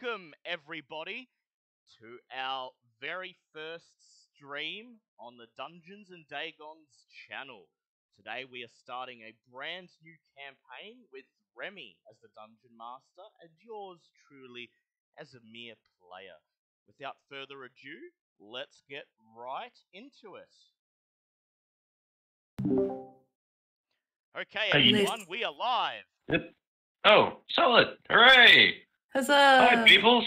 welcome everybody to our very first stream on the Dungeons and Dagons channel. Today we are starting a brand new campaign with Remi as the Dungeon Master and yours truly as a mere player. Without further ado, let's get right into it. Okay, everyone, we are live. Oh, solid. Hooray! Huzzah! Hi, peoples.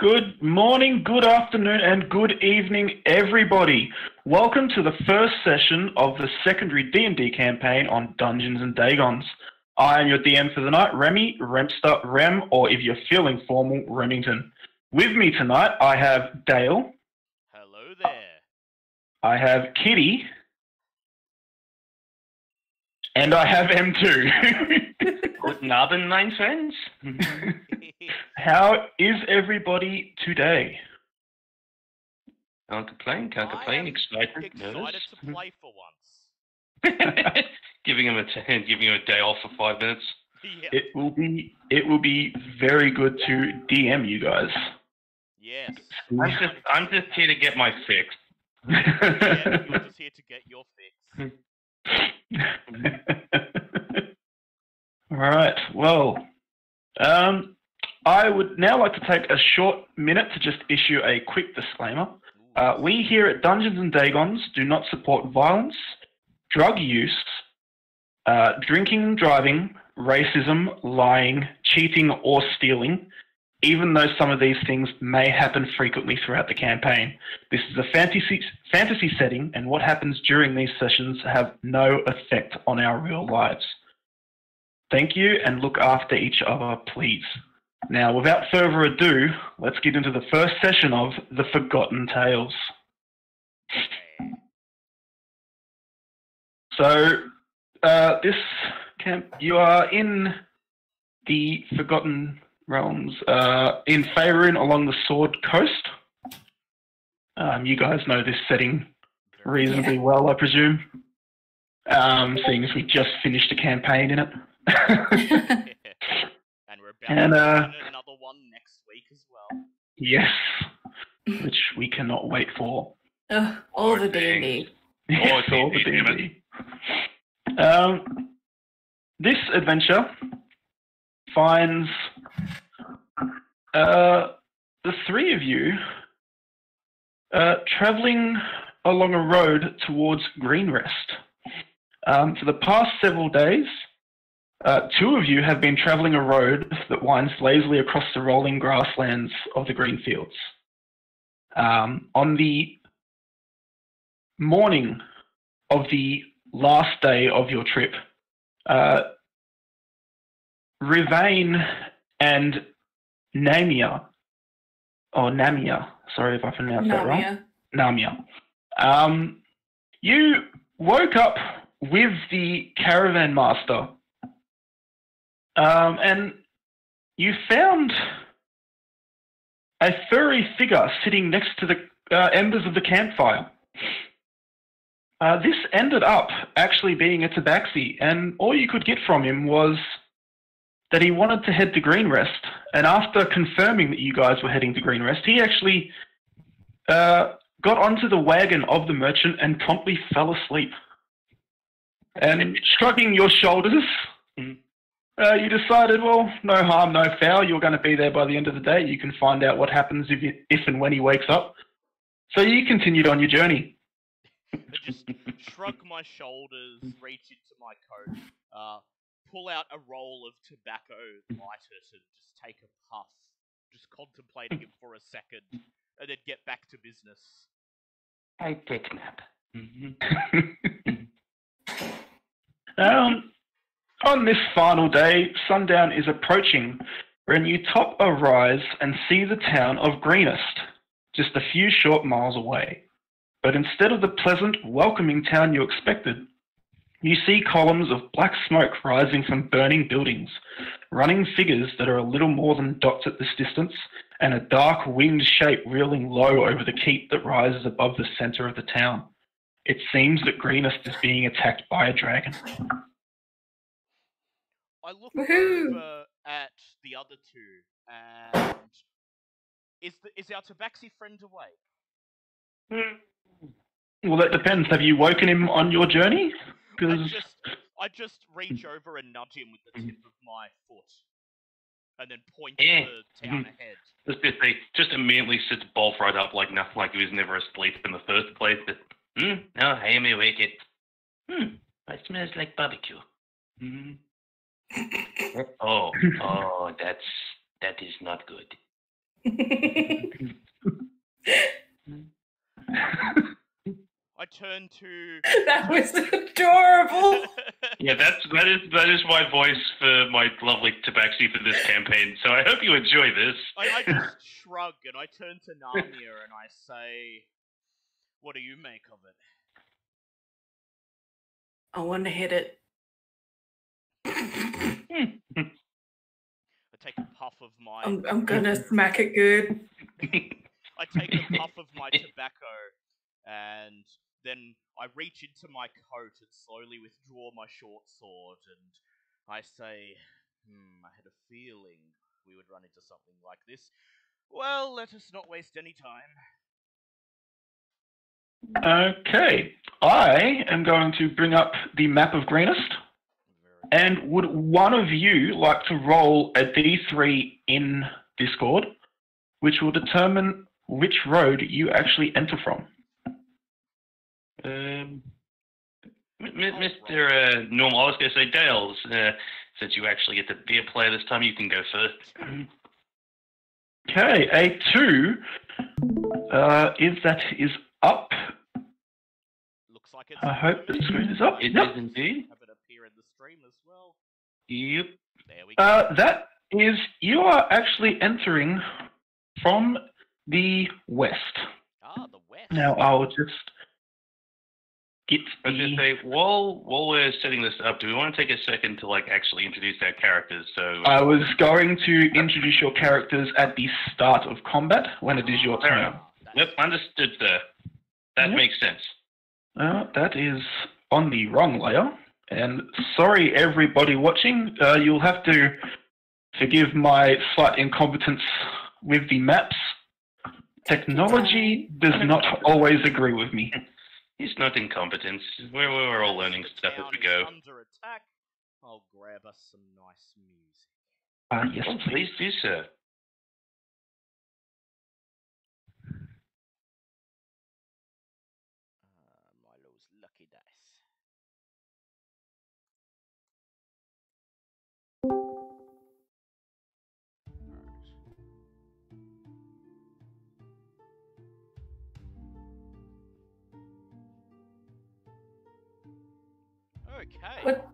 Good morning, good afternoon, and good evening, everybody. Welcome to the first session of the secondary D&D campaign on Dungeons and Dagons. I am your DM for the night, Remi, Remster, Rem, or if you're feeling formal, Remington. With me tonight, I have Dale, Hello there. I have Kitty, and I have M2. Guten Abend, mein friends. How is everybody today? Can't complain, can't I complain. am Excited, Excited nervous. to play for once. giving him a t- giving him a day off for five minutes. Yeah. It will be it will be very good to DM you guys. yes. I'm just I'm just here to get my fix. Yeah, you're just here to get your fix. All right. Well, um, I would now like to take a short minute to just issue a quick disclaimer. Uh, we here at Dungeons and Dagons do not support violence, drug use, uh, drinking and driving, racism, lying, cheating, or stealing, even though some of these things may happen frequently throughout the campaign. This is a fantasy, fantasy setting, and what happens during these sessions have no effect on our real lives. Thank you, and look after each other, please. Now, without further ado, let's get into the first session of The Forgotten Tales. So, uh, this camp, you are in the Forgotten Realms, uh, in Faerun along the Sword Coast. Um, you guys know this setting reasonably well, I presume, um, seeing as we just finished a campaign in it. and we're about And, uh, another one next week as well. yes, which we cannot wait for. Ugh, all Poor the thing. D&D. Yes, it's all the easy. D&D. Um, this adventure finds uh, the three of you uh, traveling along a road towards Greenest. Um, for the past several days, uh, two of you have been traveling a road that winds lazily across the rolling grasslands of the green fields. Um, on the morning of the last day of your trip, uh, Rivane and Namia, or Namia, sorry if I pronounced that wrong. Namia. Namia. Um, you woke up with the caravan master, um, and you found a furry figure sitting next to the uh, embers of the campfire. Uh, this ended up actually being a tabaxi, and all you could get from him was that he wanted to head to Greenest. And after confirming that you guys were heading to Greenest, he actually uh, got onto the wagon of the merchant and promptly fell asleep. And shrugging your shoulders, Mhm. Uh, you decided, well, no harm, no foul. You're going to be there by the end of the day. You can find out what happens if, you, if and when he wakes up. So you continued on your journey. I just shrug my shoulders, reach into my coat, uh, pull out a roll of tobacco, light it, and just take a puff, just contemplating it for a second, and then get back to business. I take nap. um, on this final day, sundown is approaching when you top a rise and see the town of Greenest, just a few short miles away. But instead of the pleasant, welcoming town you expected, you see columns of black smoke rising from burning buildings, running figures that are a little more than dots at this distance, and a dark winged shape reeling low over the keep that rises above the center of the town. It seems that Greenest is being attacked by a dragon. I look Woohoo! over at the other two, and is the, is our Tabaxi friend awake? Well, that depends. Have you woken him on your journey? I Because just I just reach over and nudge him with the tip of my foot, and then point Eh. to the town Mhm. ahead. Just, just, just immediately sits bolt right up like nothing, like he was never asleep in the first place. But, hmm, no, I am awake. It, hmm, it smells like barbecue. Hmm. Oh, oh, that's that is not good. I turn to. that was adorable. Yeah, that's that is that is my voice for my lovely tabaxi for this campaign. So I hope you enjoy this. I, I just shrug and I turn to Namia and I say, "What do you make of it?" I want to hit it. I take a puff of my. I'm, I'm gonna smack it good. I take a puff of my tobacco, and then I reach into my coat and slowly withdraw my short sword, and I say, "Hmm, I had a feeling we would run into something like this. Well, let us not waste any time." okay, I am going to bring up the map of Greenest. Very And would one of you like to roll a d3 in Discord, which will determine which road you actually enter from? Um, M- M- Mr. Uh, Normal, I was going to say Dales. Uh, since you actually get to be a player this time, you can go first. Okay, a two. Uh, if that is up, Looks like it's. I hope the screen is up. It is Yep. indeed. Have it appear in the stream as well. Yep. There we go. Uh, that is, you are actually entering from the west. ah, the west. Now I'll just get I was going the. to say, while while we're setting this up, do we want to take a second to like actually introduce our characters? So I was going to introduce your characters at the start of combat when it is your Fair turn. enough. Yep, understood, sir. That Yep. makes sense. Uh, that is on the wrong layer. And sorry, everybody watching, uh, you'll have to forgive my slight incompetence with the maps. Technology does not always agree with me. It's not incompetence. We're, we're all learning stuff as town we is go. Under attack. I'll grab us some nice music. Ah, yes, Oh, please. please do, sir. Okay. What?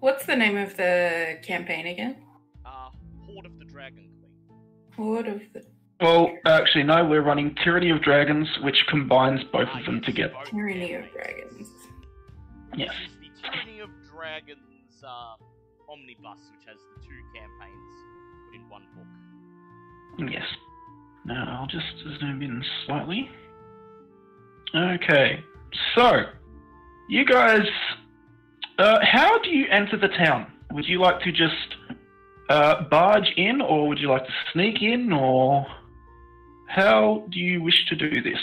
What's the name of the campaign again? Uh, Hoard of the Dragon Queen. Hoard of the Well, actually, no, we're running Tyranny of Dragons, which combines both Ah, of them yes, together. Tyranny of. Dragons. Yes. The Tyranny of Dragons uh, omnibus, which has the two campaigns put in one book. Yes. Now, I'll just zoom in slightly. Okay. So, you guys, uh, how do you enter the town? Would you like to just uh, barge in, or would you like to sneak in, or how do you wish to do this?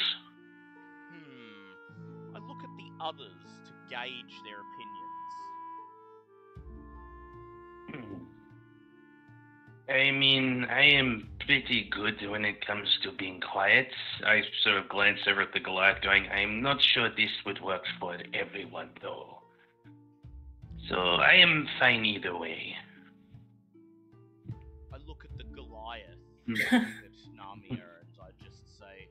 Hmm. I look at the others to gauge their opinions. Hmm. I mean, I am pretty good when it comes to being quiet. I sort of glance over at the Goliath, going, I'm not sure this would work for everyone, though. So I am fine either way. I look at the Goliath, Hmm. look at and I just say,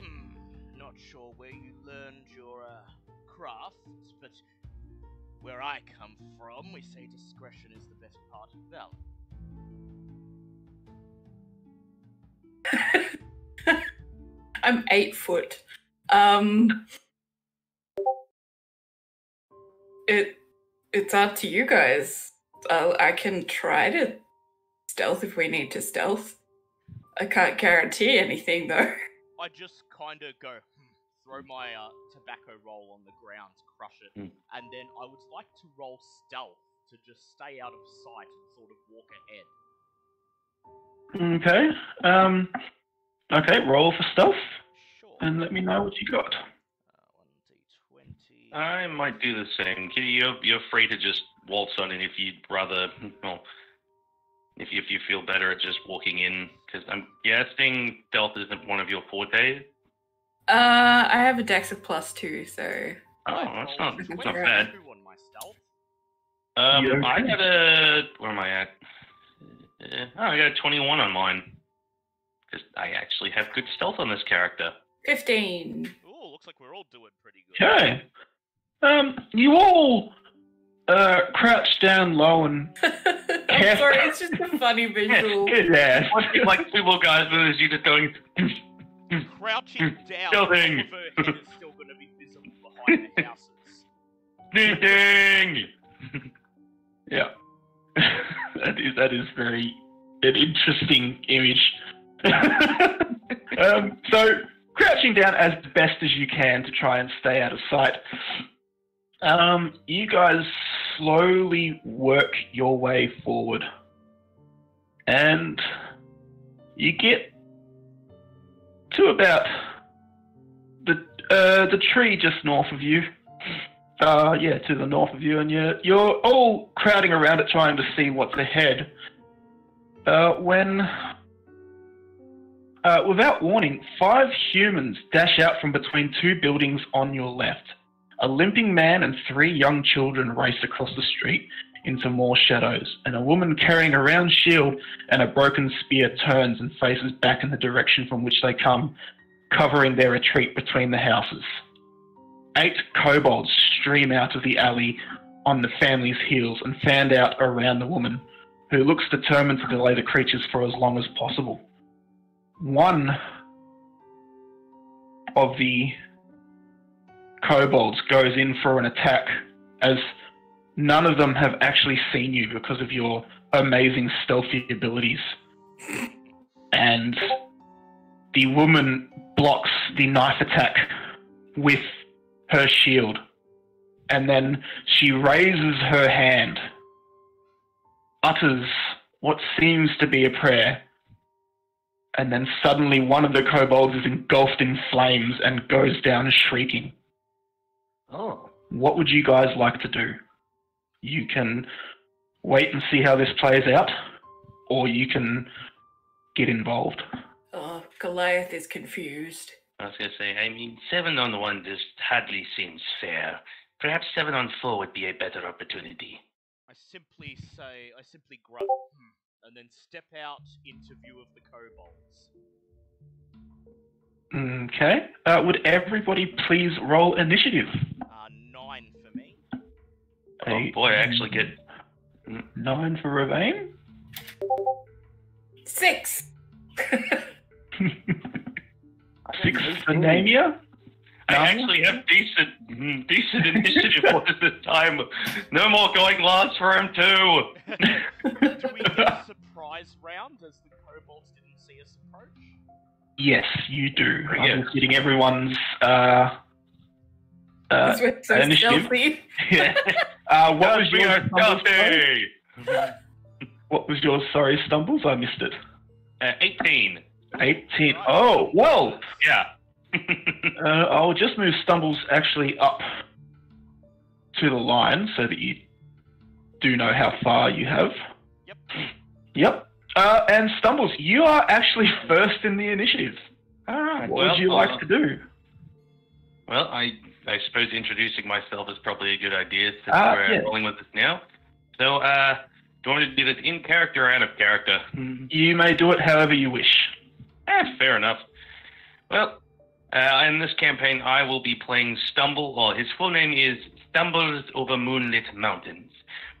hmm, not sure where you learned your uh, craft, but where I come from, we say discretion is the best part of valor. I'm eight foot. Um, it it's up to you guys. Uh, I can try to stealth if we need to stealth. I can't guarantee anything though. I just kind of go, hmm, throw my uh, tobacco roll on the ground, crush it, Hmm. and then I would like to roll stealth to just stay out of sight and sort of walk ahead. Okay. Um. Okay. Roll for stealth Sure. and let me know what you got. 1d20. I might do the same. Kitty, you're, you're free to just waltz on in if you'd rather, well, if you, if you feel better at just walking in, because I'm guessing stealth isn't one of your fortes. Uh, I have a dex of plus two, so Oh, that's not, that's not bad. stealth. Um, Yeah. I got a, where am I at? Uh, oh, I got a 21 on mine. Because I actually have good stealth on this character. fifteen. Ooh, looks like we're all doing pretty good. Okay. Um. You all uh crouch down low and I'm sorry, it's just a funny visual. yeah. Like, like two more guys with us, you just going, Crouching down, Building. half of her head is still going to be visible behind the houses. ding! Yeah. that is that is very an interesting image. um, so crouching down as best as you can to try and stay out of sight. Um, you guys slowly work your way forward, and you get to about the uh, the tree just north of you. Uh, yeah, to the north of you, and you're you're all crowding around it, trying to see what's ahead. Uh, when, uh, without warning, five humans dash out from between two buildings on your left. A limping man and three young children race across the street into more shadows, and a woman carrying a round shield and a broken spear turns and faces back in the direction from which they come, covering their retreat between the houses. Eight kobolds stream out of the alley on the family's heels and fan out around the woman, who looks determined to delay the creatures for as long as possible. One of the kobolds goes in for an attack, as none of them have actually seen you because of your amazing stealthy abilities. And the woman blocks the knife attack with her shield. And then she raises her hand, utters what seems to be a prayer, and then suddenly one of the kobolds is engulfed in flames and goes down shrieking. Oh. What would you guys like to do? You can wait and see how this plays out, or you can get involved. Oh, Goliath is confused. I was gonna say, I mean, seven on one just hardly seems fair. Perhaps seven on four would be a better opportunity. I simply say, I simply grunt, hmm, and then step out into view of the kobolds. Okay. Uh, would everybody please roll initiative? Uh, nine for me. Oh boy, I actually get. nine for Ravane. Six. Six for Namia. I actually have decent, mm, decent initiative for us this time. No more going last for him too. Do we get a surprise round as the kobolds didn't see us approach? Yes, you do. I'm Yeah. getting everyone's. Uh, uh, so initiative. yeah. uh, what was we your sorry? stealthy. What was your sorry stumbles? I missed it. Uh, 18. Eighteen. Oh, well. Yeah. Uh, I'll just move stumbles actually up to the line so that you do know how far you have. Yep. Yep. Uh, and stumbles, you are actually first in the initiative. All right. What well, would you uh, like to do? Well, I I suppose introducing myself is probably a good idea since Ah, we're yeah. rolling with this now. So, uh, do you want me to do this in character or out of character? You may do it however you wish. Eh, fair enough. Well, uh, in this campaign, I will be playing Stumble, or his full name is Stumbles Over Moonlit Mountains.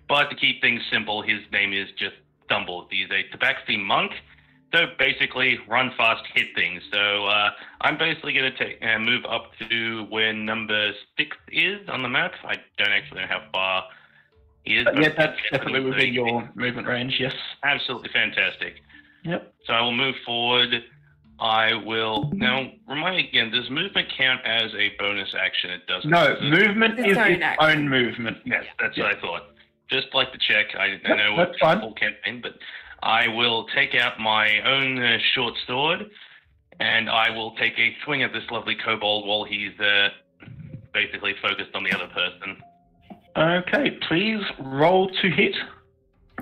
But to keep things simple, his name is just Stumbles. He's a Tabaxi monk, so basically run fast, hit things. So uh, I'm basically going to take uh, move up to where number six is on the map. I don't actually know how far he is. But but yeah, that's definitely definitely within your movement range, yes. Absolutely fantastic. Yep. So I will move forward. I will now remind me again. Does movement count as a bonus action? It doesn't. No, movement Its is own its action. own movement. Yes, that's Yeah. what I thought. Just like to check. I, I Yep, know that's it's a full campaign, but I will take out my own uh, short sword, and I will take a swing at this lovely kobold while he's uh, basically focused on the other person. Okay, please roll to hit.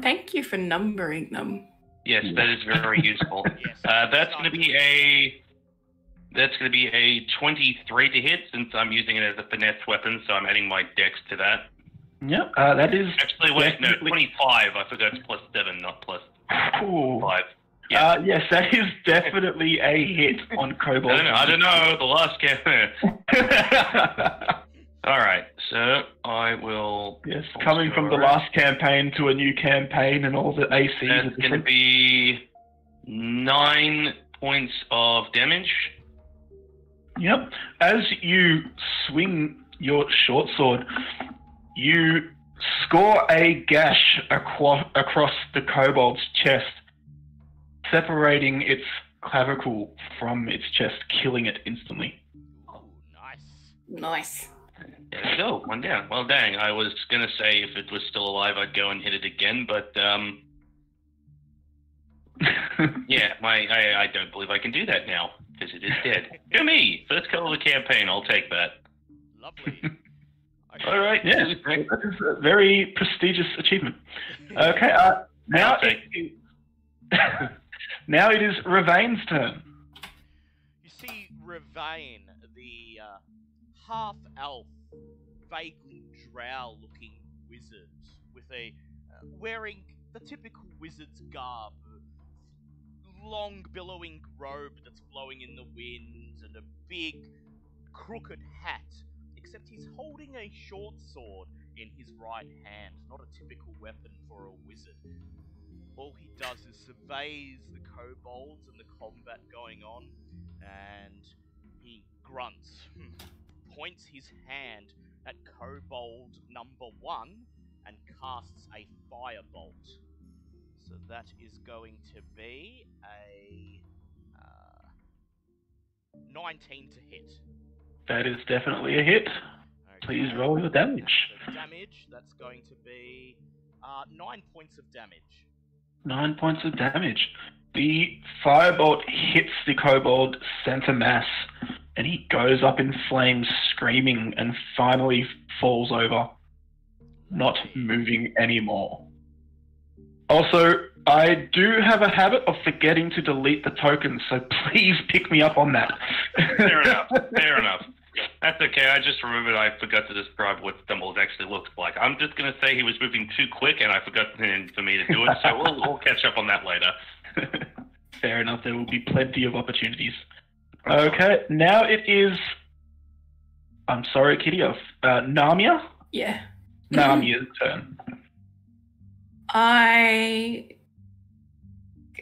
Thank you for numbering them. Yes, that is very useful. Uh, that's going to be a that's going to be a 23 to hit since I'm using it as a finesse weapon, so I'm adding my dex to that. Yep, uh, that is. Actually, wait, no, 25. I forgot it's plus seven, not plus Ooh. five. Yeah. Uh, yes, that is definitely a hit on I Kobold. don't know. I don't know. The last game. All right, so I will. yes, coming from the last campaign to a new campaign and all the ACs are That's going to be nine points of damage. Yep. As you swing your short sword, you score a gash aqua- across the kobold's chest, separating its clavicle from its chest, killing it instantly. Ooh, nice. Nice. There we go. One down. Well, dang. I was gonna say if it was still alive, I'd go and hit it again, but um, yeah, my I, I don't believe I can do that now because it is dead. Go me. First kill of the campaign. I'll take that. Lovely. Okay. All right. Yes, that is a very prestigious achievement. Okay, uh, now I'll it is, now it is Ravain's turn. You see Ravain, the uh, half elf, vaguely drow looking wizard, with a uh, wearing the typical wizard's garb, long billowing robe that's blowing in the wind, and a big crooked hat. Except he's holding a short sword in his right hand, not a typical weapon for a wizard. All he does is surveys the kobolds and the combat going on, and he grunts, hmm, points his hand at kobold number one, and casts a firebolt. So that is going to be a uh, 19 to hit. That is definitely a hit. Please roll your damage. So damage, that's going to be uh, 9 points of damage. Nine points of damage. The firebolt hits the kobold center mass, and he goes up in flames, screaming, and finally falls over, not moving anymore. Also, I do have a habit of forgetting to delete the tokens, so please pick me up on that. Fair enough. Fair enough. That's okay. I just remembered I forgot to describe what Stumbles actually looks like. I'm just going to say he was moving too quick, and I forgot for me to do it. So we'll, we'll catch up on that later. Fair enough. There will be plenty of opportunities. Okay, now it is. I'm sorry, Kitty. Of uh, Namia. Yeah. Namia's turn. I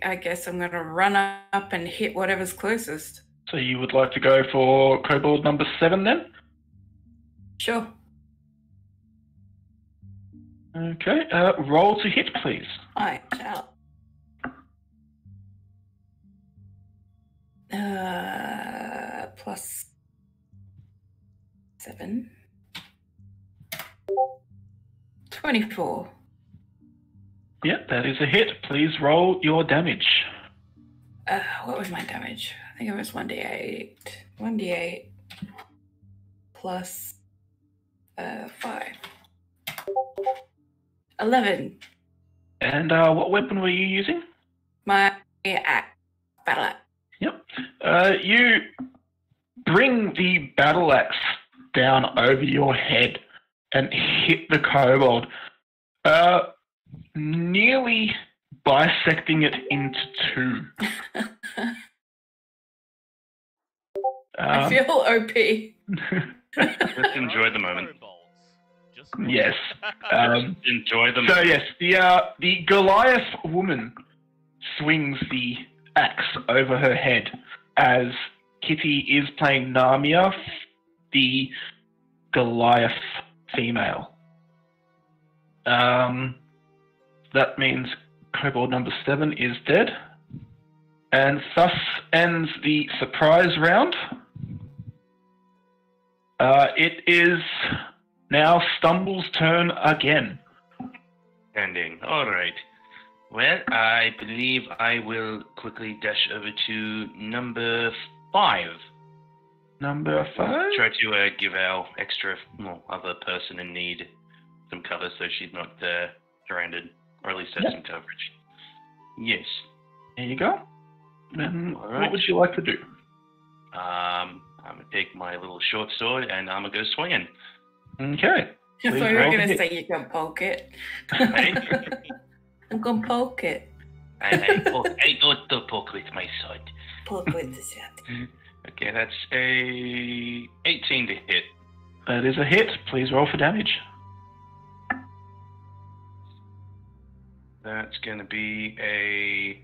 I guess I'm gonna run up and hit whatever's closest. So you would like to go for Kobold number seven then? Sure. Okay. Uh, roll to hit, please. I shall. Uh, plus seven. Twenty-four. Yep, that is a hit. Please roll your damage. Uh, what was my damage? I think it was one d eight. One d eight plus uh five. Eleven. And uh, what weapon were you using? My axe. Battle axe. Yep. Uh, you bring the battle axe down over your head and hit the kobold, uh, nearly bisecting it into two. I Um, feel OP. Just enjoy the moment. Yes. Um, Just enjoy the moment. So yes, the uh, the Goliath woman swings the axe over her head as Kitty is playing Namia, the Goliath female. Um, that means Kobold number seven is dead, and thus ends the surprise round. Uh, it is now Stumble's turn again. Ending. All right. Well, I believe I will quickly dash over to number five. Number five. Try to uh, give our extra, well, other person in need some cover so she's not uh, stranded, or at least has Yep. some coverage. Yes. There you go. And All what would you like to do? Um, I'm gonna take my little short sword and I'm gonna go swinging. Okay. I Please thought you were roll gonna hit. say you can poke it. I'm going to poke it. I, I, poke, I know to poke with my sword. Poke with the sword. Okay, that's a 18 to hit. That is a hit. Please roll for damage. That's gonna be a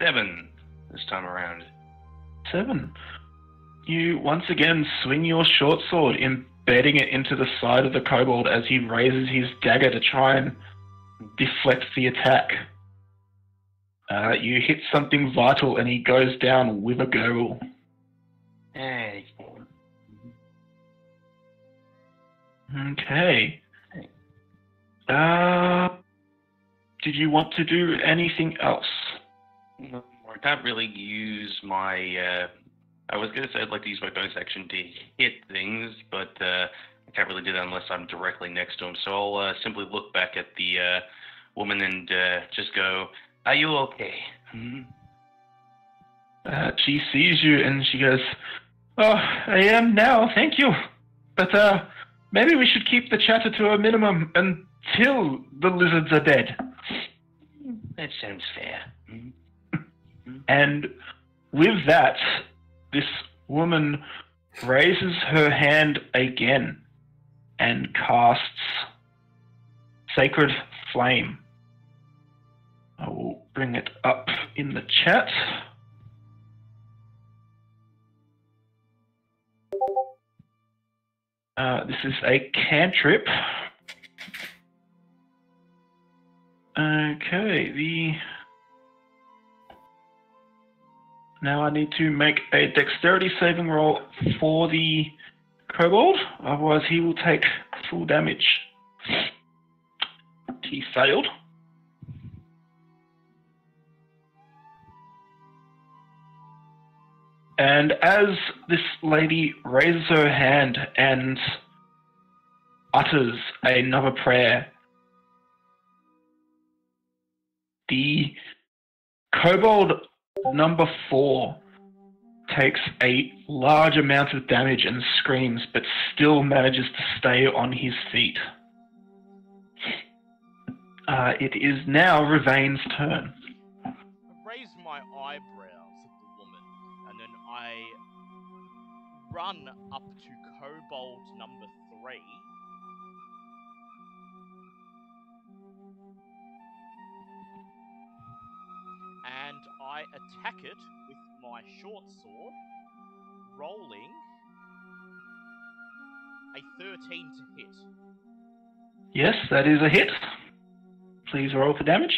seven this time around. Seven. You once again swing your short sword, embedding it into the side of the kobold as he raises his dagger to try and deflect the attack. Uh, you hit something vital and he goes down with a gurgle. Hey. Okay. Uh, did you want to do anything else? No, I can't really use my. Uh, I was gonna say I'd like to use my bonus action to hit things, but uh, I can't really do that unless I'm directly next to him. So I'll uh, simply look back at the uh, woman and uh, just go, "Are you okay?" Hmm? Uh, she sees you and she goes, Oh, I am now, thank you. But uh, maybe we should keep the chatter to a minimum until the lizards are dead. That sounds fair. Hmm? And with that, this woman raises her hand again and casts Sacred Flame. I will bring it up in the chat. Uh, this is a cantrip. Okay, the now I need to make a dexterity saving roll for the kobold, otherwise he will take full damage. He failed. And as this lady raises her hand and utters another prayer, the kobold number four takes a large amount of damage and screams, but still manages to stay on his feet. Uh, it is now Ravain's turn. I raise my eyebrows at the woman, and then I run up to Kobold number three. And I attack it with my short sword, rolling a 13 to hit. Yes, that is a hit. Please roll for damage.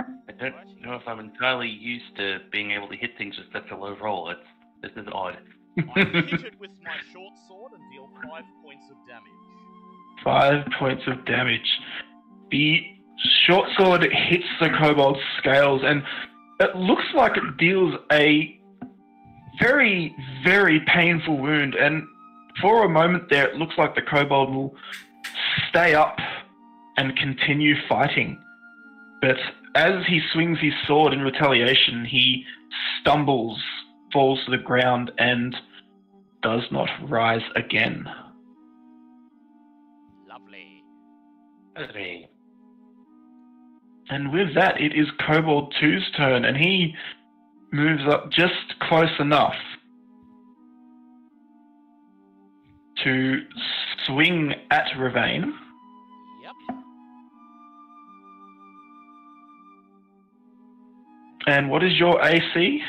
I don't know if I'm entirely used to being able to hit things with such a low roll. It's, this is odd. I hit it with my short sword and deal 5 points of damage. Five points of damage. The short sword hits the kobold's scales, and it looks like it deals a very, very painful wound. And for a moment there, it looks like the kobold will stay up and continue fighting. But as he swings his sword in retaliation, he stumbles, falls to the ground, and does not rise again. Lovely. Hooray. And with that, it is Kobold 2's turn, and he moves up just close enough to swing at Ravain. Yep. And what is your AC? 14.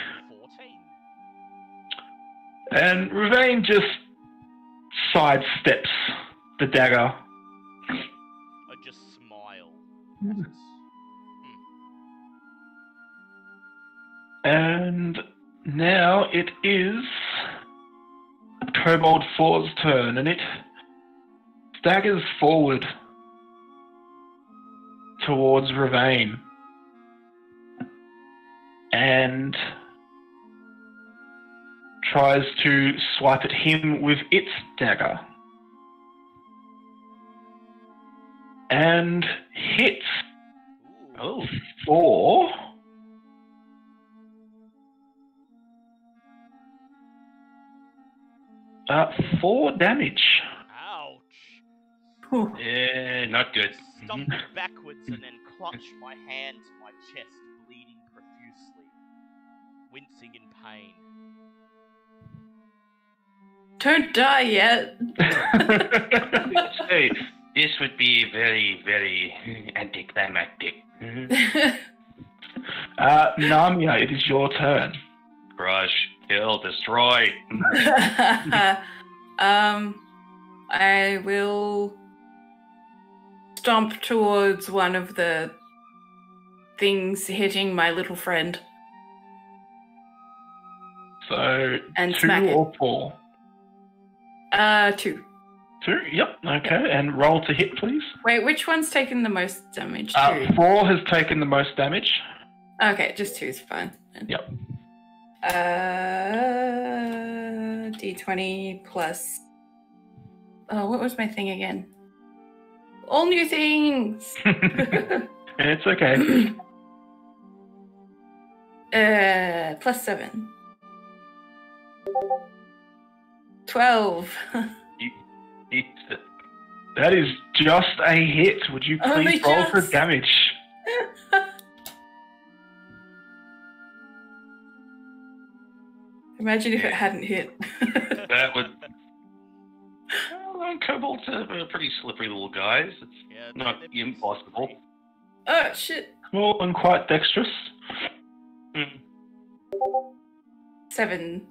And Ravain just sidesteps the dagger. I just smile. Hmm. And now it is Kobold 4's turn, and it staggers forward towards Ravane and tries to swipe at him with its dagger. And hits Ooh. Oh, uh, four damage. Ouch. Whew. yeah, not good. Stumble backwards and then clutch my hand to my chest, bleeding profusely, wincing in pain. Don't die yet. so, this would be very, very anticlimactic. uh, Namia, it is your turn. Crush, kill, destroy. um, I will stomp towards one of the things hitting my little friend So and two smack it. or four. Uh, two. Two. Yep. Okay. And roll to hit, please. Wait, which one's taken the most damage? Uh, four has taken the most damage. Okay, just two is fine. Yep. Uh, d20 plus. Oh, what was my thing again? All new things. it's okay. uh, plus seven. Twelve. That is just a hit. Would you Only please roll for damage? Imagine if it hadn't hit. that would. Well, kobolds are pretty slippery little guys. It's Yeah, not they're impossible. slippery. oh shit! Small and quite dexterous. Hmm. Seven.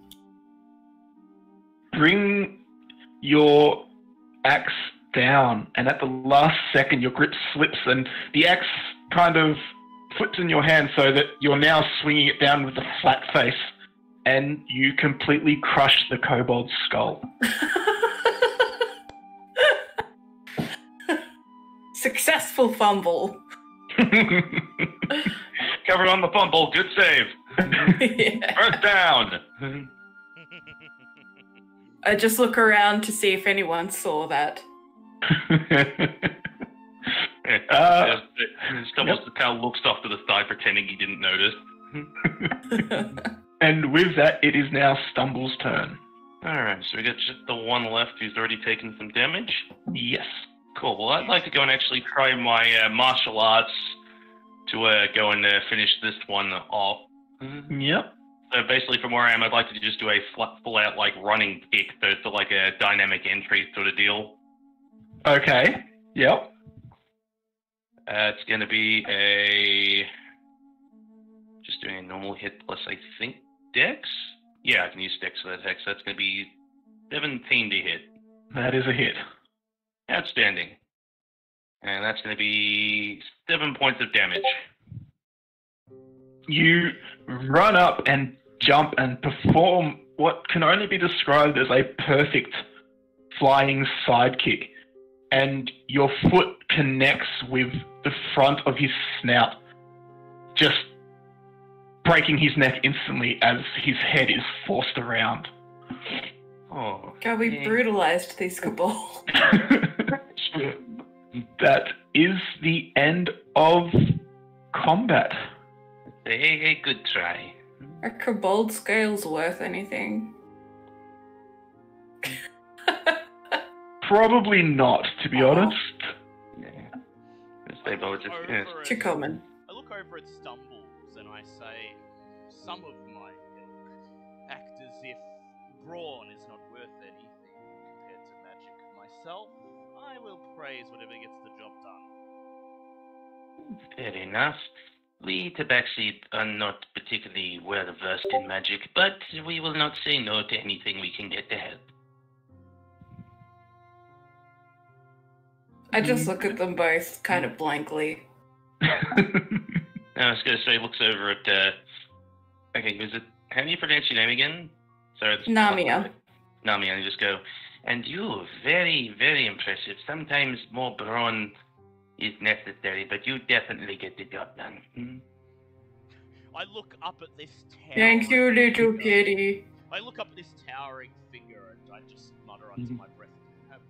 Bring your axe down, and at the last second, your grip slips, and the axe kind of flips in your hand so that you're now swinging it down with a flat face, and you completely crush the kobold's skull. Successful fumble. Covered on the fumble. Good save. Yeah. First down. I just look around to see if anyone saw that. Uh, Stumbles the cow looks off to the side, pretending he didn't notice. And with that, it is now Stumble's turn. All right, so we got just the one left who's already taken some damage. Yes. Cool. Well, I'd like to go and actually try my uh, martial arts to uh, go and uh, finish this one off. Yep. So basically, from where I am, I'd like to just do a flat, full-out like running kick, so it's like a dynamic entry sort of deal. Okay. Yep. Uh, it's going to be a just doing a normal hit plus I think Dex. Yeah, I can use Dex for that hex. That's going to be 17 to hit. That is a hit. Outstanding. And that's going to be seven points of damage. You run up and jump and perform what can only be described as a perfect flying sidekick. And your foot connects with the front of his snout, just breaking his neck instantly as his head is forced around. Oh, God, we Yeah. brutalized these kobolds. that is the end of combat. a, a good try. Are kobold scales worth anything? Probably not, to be Aw. honest. Yeah. As they just, yes. Over Too common. I look over at Stumbles and I say, some of my ilk act as if brawn is not worth anything compared to magic. Myself, I will praise whatever gets the job done. Fair enough. We Tabaxi are uh, not particularly well versed in magic, but we will not say no to anything we can get to help. I just look at them both kind of blankly. I was going to say, looks over at. Uh, okay, who's it? How do you pronounce your name again? Sorry, it's Namia. Namia, and just go. And you, very, very impressive. Sometimes more brawn is necessary, but you definitely get the job done. Hmm? I look up at this tower. Thank you, little kitty. I look up at this towering figure and I just mutter under Mhm. my breath. Perhaps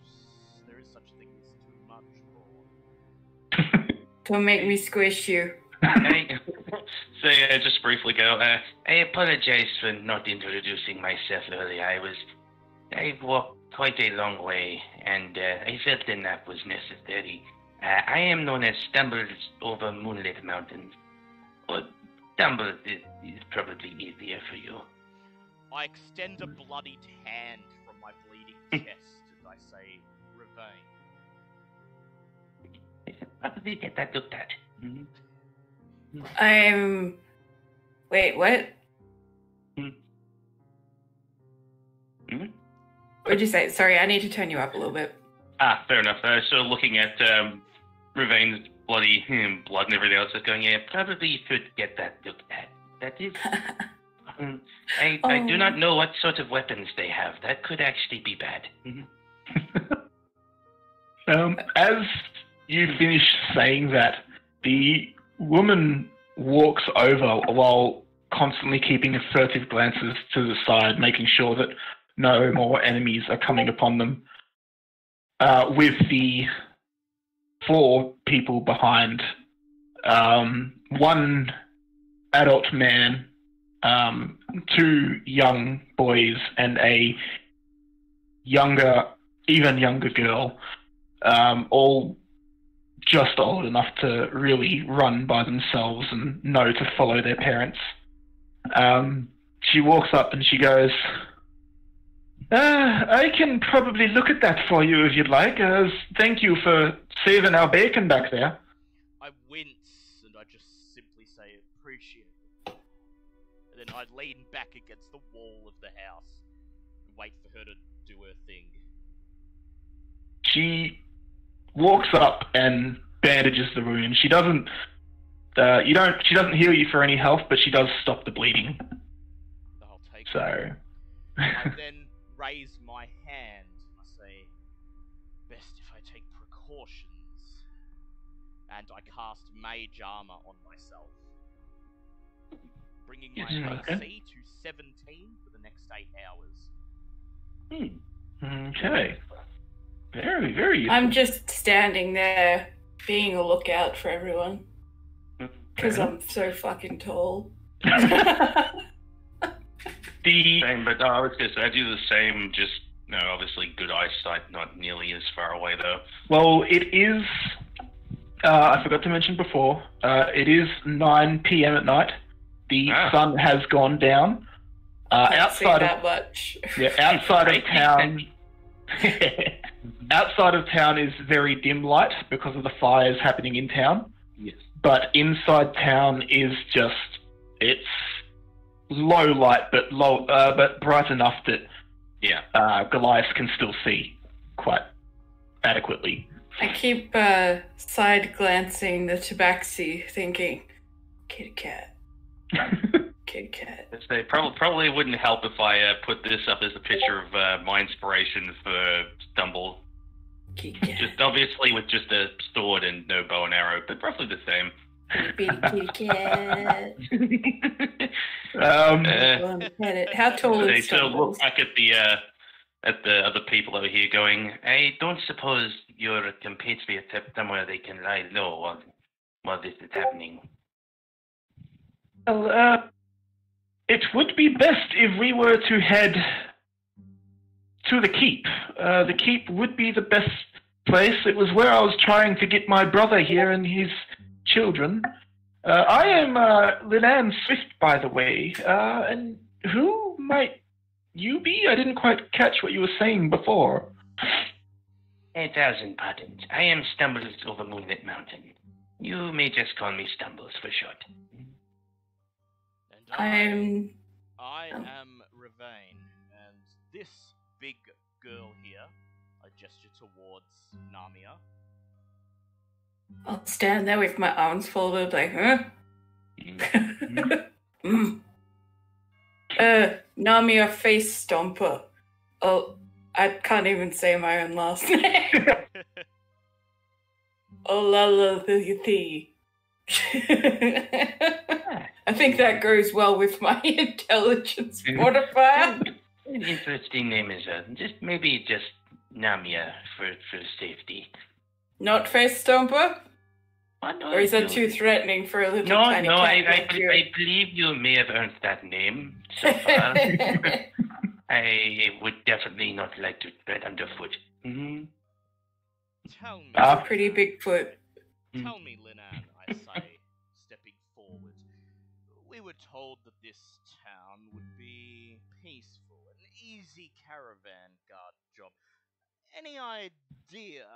there is such a thing as too much brawn. Don't make me squish you. I, so just briefly go. Uh, I apologize for not introducing myself earlier. I was, I walked quite a long way, and uh, I felt a nap was necessary. Uh, I am known as Stumbles over Moonlit Mountains, or Stumbles is, is probably easier for you. I extend a bloodied hand from my bleeding chest and I say, should probably get that looked at. Mhm. I'm. Wait, what? Hmm? What'd you say? Sorry, I need to turn you up a little bit. Ah, fair enough. Uh, so looking at um, Ravain's bloody hmm, blood and everything else, just going, yeah, probably should get that looked at. That is, um, I, I do Oh. not know what sort of weapons they have. That could actually be bad. Mhm. Um, as you finish saying that, the woman walks over while constantly keeping furtive glances to the side, making sure that no more enemies are coming upon them. Uh, with the four people behind, um, one adult man, um, two young boys, and a younger, even younger girl um, all just old enough to really run by themselves and know to follow their parents. Um, she walks up and she goes, uh, I can probably look at that for you if you'd like. Uh, thank you for saving our bacon back there. I wince and I just simply say, Appreciate it. And then I lean back against the wall of the house and wait for her to do her thing. She walks up and bandages the wound. She doesn't. Uh, you don't. She doesn't heal you for any health, but she does stop the bleeding. I'll take it. So. I then raise my hand. I say, best if I take precautions. And I cast mage armor on myself. Bringing my Yes, okay. AC to 17 for the next 8 hours. Hmm. Okay. Very, very useful. I'm just standing there, being a lookout for everyone. Because I'm so fucking tall. the Same, but uh, I was gonna say I do the same. Just no, obviously good eyesight, not nearly as far away though. well, it is. Uh, I forgot to mention before. Uh, it is 9 p.m. at night. The Ah. sun has gone down. Uh, Can't see outside of that much. yeah, outside of town. outside of town is very dim light because of the fires happening in town. Yes. but inside town is just it's low light but low uh, but bright enough that Yeah. uh, Goliath can still see quite adequately. I keep uh, side glancing the tabaxi, thinking, kitty cat, kitty cat. I'd say probably probably wouldn't help if I uh, put this up as a picture of uh, my inspiration for Stumble. Kitty cat. Just obviously with just a sword and no bow and arrow, but roughly the same. Bitty kitty cat. um, Uh, Wanna pet it. How tall they is sort of look back at the uh, at the other people over here, going, "I don't suppose your compatriots have somewhere they can lie low while while this is happening." well, uh, it would be best if we were to head to the keep. Uh, the keep would be the best place. It was where I was trying to get my brother here and his children. Uh, I am uh, Linan Swift, by the way. Uh, and who might you be? I didn't quite catch what you were saying before. A thousand pardons. I am Stumbles over Moonlit Mountain. You may just call me Stumbles for short. And I, I'm. I oh. am Ravane, and this big girl here, I gesture towards Namia. I'll stand there with my arms folded, like, huh? mm. Uh, Namia face stomper. Oh, I can't even say my own last name. Oh la la the the. I think that goes well with my intelligence modifier. An interesting name is uh, just maybe just Namia for for safety. Not face stomper? Oh, no, Or is that too threatening for a little No, tiny no, cat I, I, like you? I believe you may have earned that name so far. I would definitely not like to tread underfoot. hmm Tell me, Ah. Pretty big foot. tell me, Linan, I say, stepping forward. We were told easy caravan guard job. Any idea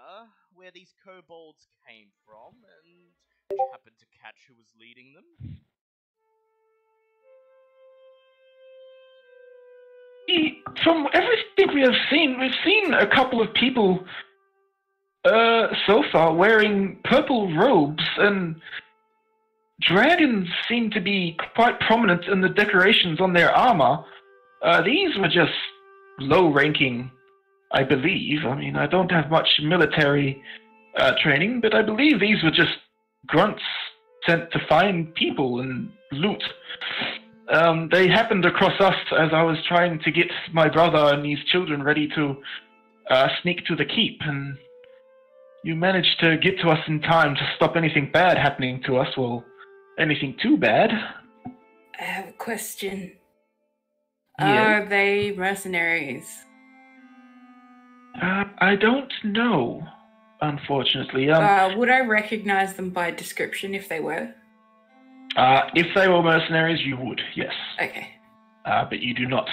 where these kobolds came from, and did you happen to catch who was leading them? From everything we have seen, we've seen a couple of people uh, so far wearing purple robes, and dragons seem to be quite prominent in the decorations on their armor. Uh, these were just low ranking, I believe. I mean, I don't have much military uh, training, but I believe these were just grunts sent to find people and loot. Um, they happened across us as I was trying to get my brother and his children ready to uh, sneak to the keep, and you managed to get to us in time to stop anything bad happening to us. Well, anything too bad. I have a question. Yeah. Are they mercenaries? Uh, I don't know, unfortunately. Um, uh, would I recognize them by description if they were? uh, if they were mercenaries, you would, yes, Okay. uh, but you do not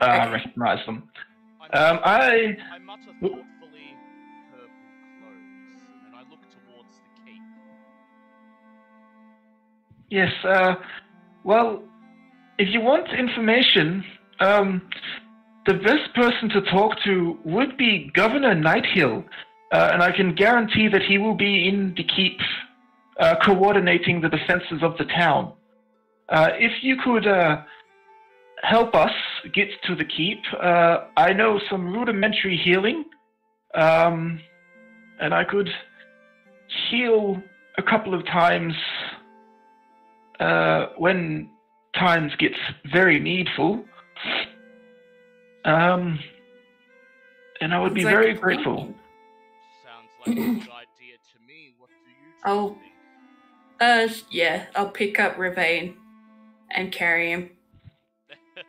uh, Okay. recognize them. I Um, I I mutter thoughtfully, purple cloaks, and then I look towards the keep. Yes, uh, well, if you want information, um, the best person to talk to would be Governor Nighthill, uh, and I can guarantee that he will be in the keep uh, coordinating the defenses of the town. Uh, if you could uh, help us get to the keep, uh, I know some rudimentary healing, um, and I could heal a couple of times uh, when times gets very needful. Um, and I would be Sounds like very a grateful. plan. Sounds like a good idea to me. What do you two Oh. think? Uh, yeah, I'll pick up Ravane and carry him.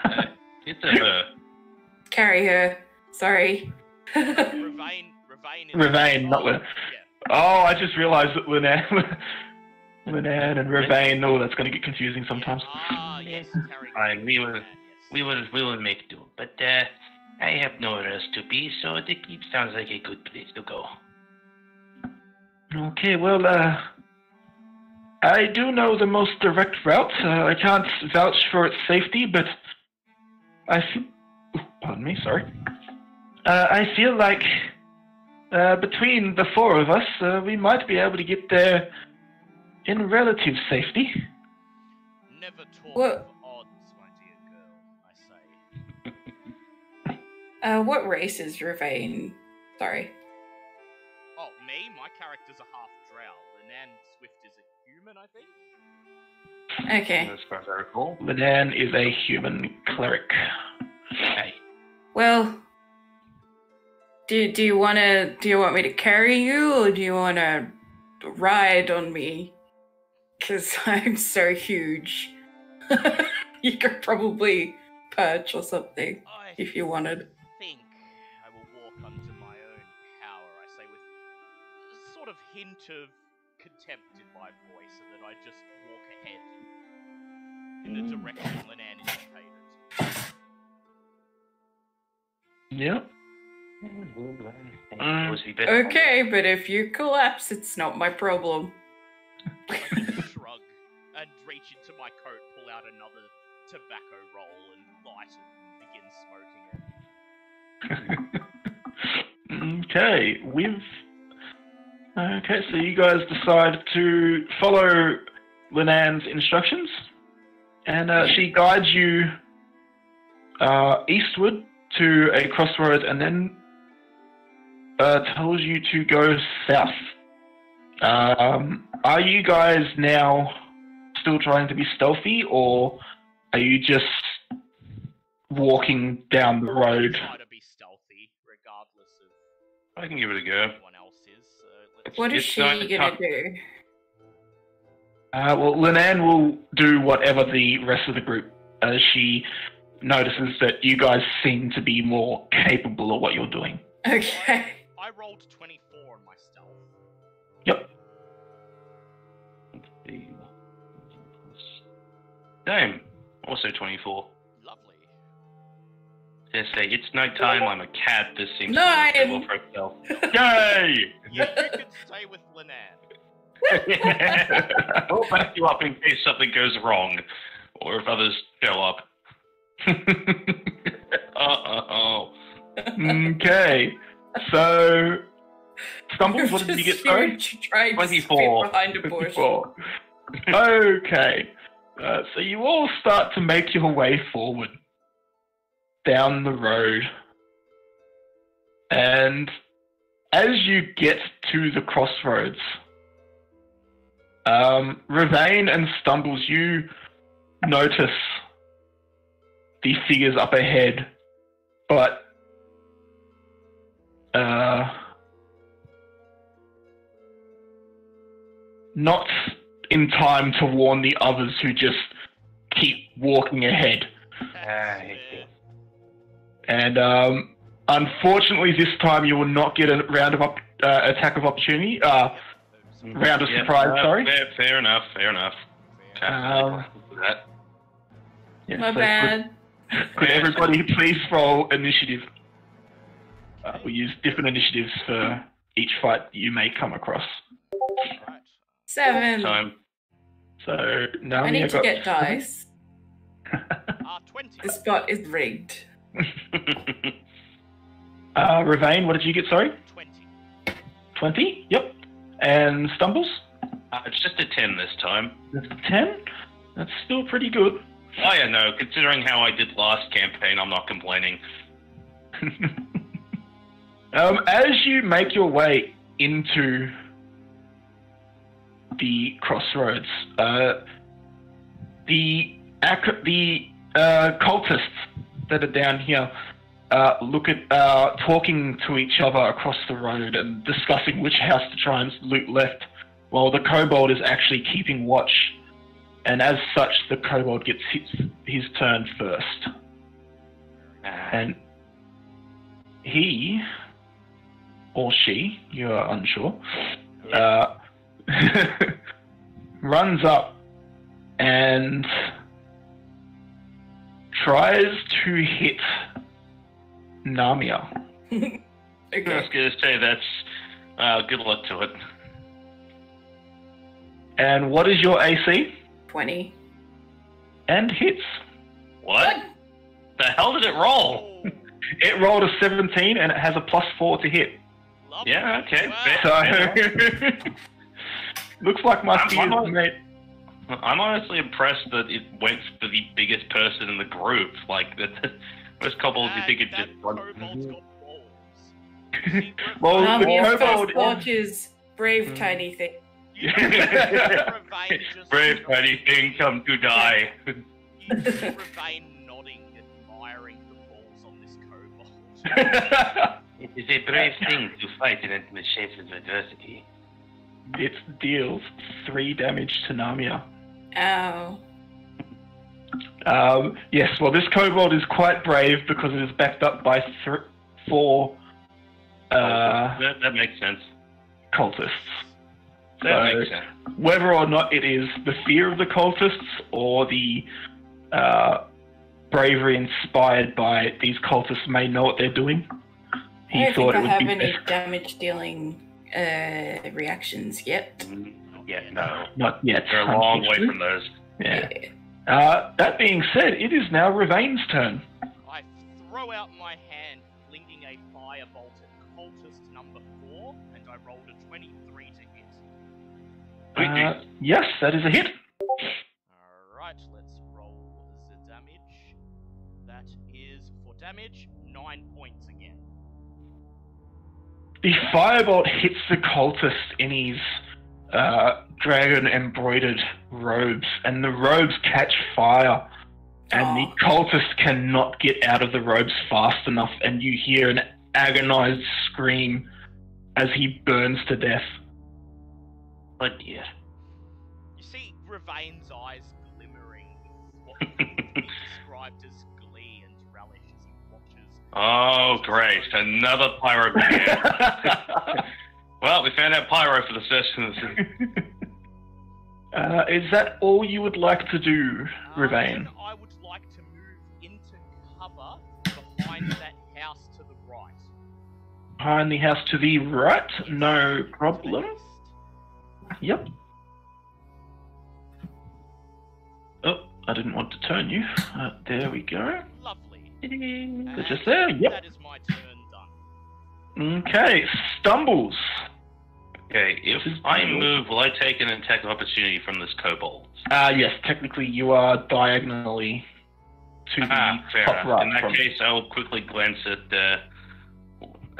It's a Carry her. Sorry. Ravane, Ravane, is Ravane, not oh, Lin- Yeah. Oh, I just realized that Linan, Linan and Ravane, oh, that's going to get confusing sometimes. Ah, yes, carrying Fine, we will- Ravane, yes. We will we will make do. But uh, I have nowhere else to be, so the keep sounds like a good place to go. Okay, well, uh, I do know the most direct route. Uh, I can't vouch for its safety, but I feel. Pardon me, sorry. Uh, I feel like uh, between the four of us, uh, we might be able to get there in relative safety. Never talk What- Uh, what race is Ravane? Sorry. Oh, me? My character's a half drow. Linan Swift is a human, I think? Okay. As far as I recall. Linan is a human cleric. Aye. Well, do do you want to do you want me to carry you or do you want to ride on me? Cuz I'm so huge. you could probably perch or something I if you wanted. Hint of contempt in my voice, so that I just walk ahead in the Mm. direction Linan indicated. Yep. I suppose we better- Okay, but if you collapse, it's not my problem. Shrug and reach into my coat, pull out another tobacco roll, and light it and begin smoking it. okay, we've. Okay, so you guys decide to follow Linan's instructions, and uh, she guides you uh, eastward to a crossroad and then uh, tells you to go south Um, are you guys now still trying to be stealthy, or are you just walking down the road? Try to be stealthy, regardless of I can give it a go. What is she gonna do? Uh, well, Linan will do whatever the rest of the group as she notices that you guys seem to be more capable of what you're doing. Okay. I rolled 24 on my stealth. Yep. Damn. Also 24. Lovely. Just say, it's night time, I'm a cat, this seems Nine. to be for itself. Yay! You, you can stay with Linan. I'll back you up in case something goes wrong, or if others show up. Uh-oh. okay. So, Stumbles, what did you get, sorry? 24. behind a bush. 24. okay. Uh, so you all start to make your way forward down the road. And as you get to the crossroads, um, Ravane and Stumbles, you notice the figures up ahead, but uh, not in time to warn the others who just keep walking ahead. Hey. And um, unfortunately, this time you will not get a round of op- uh, attack of opportunity. Uh, round of Yeah, surprise, uh, sorry. Fair, fair enough, fair enough. Um, that. yeah, My so bad. Could, could everybody please roll initiative? Uh, we use different initiatives for each fight you may come across. Seven. Time. So now I need to get dice. Ah, 20. The spot is rigged. uh, Ravane, what did you get? Sorry, 20. twenty. Yep. And Stumbles, Uh, it's just a 10 this time. that's a ten. That's still pretty good. Oh yeah, no, considering how I did last campaign, I'm not complaining. um, as you make your way into the crossroads, uh, the ac- the uh, cultists that are down here uh, look at uh, talking to each other across the road and discussing which house to try and loot left, while the kobold is actually keeping watch. And as such, the kobold gets his, his turn first. Ah, And he or she, you are unsure, uh, runs up and tries to hit Namia. I was gonna say that's uh, good luck to it. And what is your AC? 20. And hits. What? The hell did it roll? It rolled a 17 and it has a plus 4 to hit. lovely. Yeah, okay. Wow. So, looks like my I'm- fears made. I'm honestly impressed that it went for the biggest person in the group. Like that, most kobolds you think it just run. kobold's got balls. Well, Um, the your kobold first thought is brave Mm. tiny thing. You know, Ravane just- Brave mighty thing, come to die. You see nodding, admiring the balls on this kobold. It is a brave thing to fight in the shape of adversity. it deals 3 damage to Namia. Ow. Um, yes, well, this kobold is quite brave because it is backed up by th- four uh, that, that makes sense. cultists. That So- makes sense. Whether or not it is the fear of the cultists or the uh, bravery inspired by these cultists may know what they're doing. He I don't thought think I it would have be any best. damage dealing uh, reactions yet. Yeah, no. Not yet. They're a long way from those. Yeah. Uh, that being said, it is now Ravain's turn. I throw out my hand, flinging a firebolt at cultist number four, and I rolled a 23 to hit. Uh, yes, that is a hit. Alright, let's roll the damage. That is, for damage, 9 points again. The firebolt hits the cultist in his uh, dragon embroidered robes, and the robes catch fire, and the cultist cannot get out of the robes fast enough, and you hear an agonized scream as he burns to death. Oh dear. You see Ravain's eyes glimmering with what can described as glee and relish as he watches. Oh, great. Another pyro began. well, we found out pyro for the session. uh, is that all you would like to do, Ravain? Um, I would like to move into cover behind that house to the right. Behind the house to the right? No To the problem. Yep. Oh, I didn't want to turn you. Uh, there we go. Lovely. They're just there. Yep. That is my turn done. Okay, stumbles. Okay, if I move, will I take an attack of opportunity from this kobold? Uh, yes, technically you are diagonally to the Ah, fair top right. In that from- case, I will quickly glance at. Uh,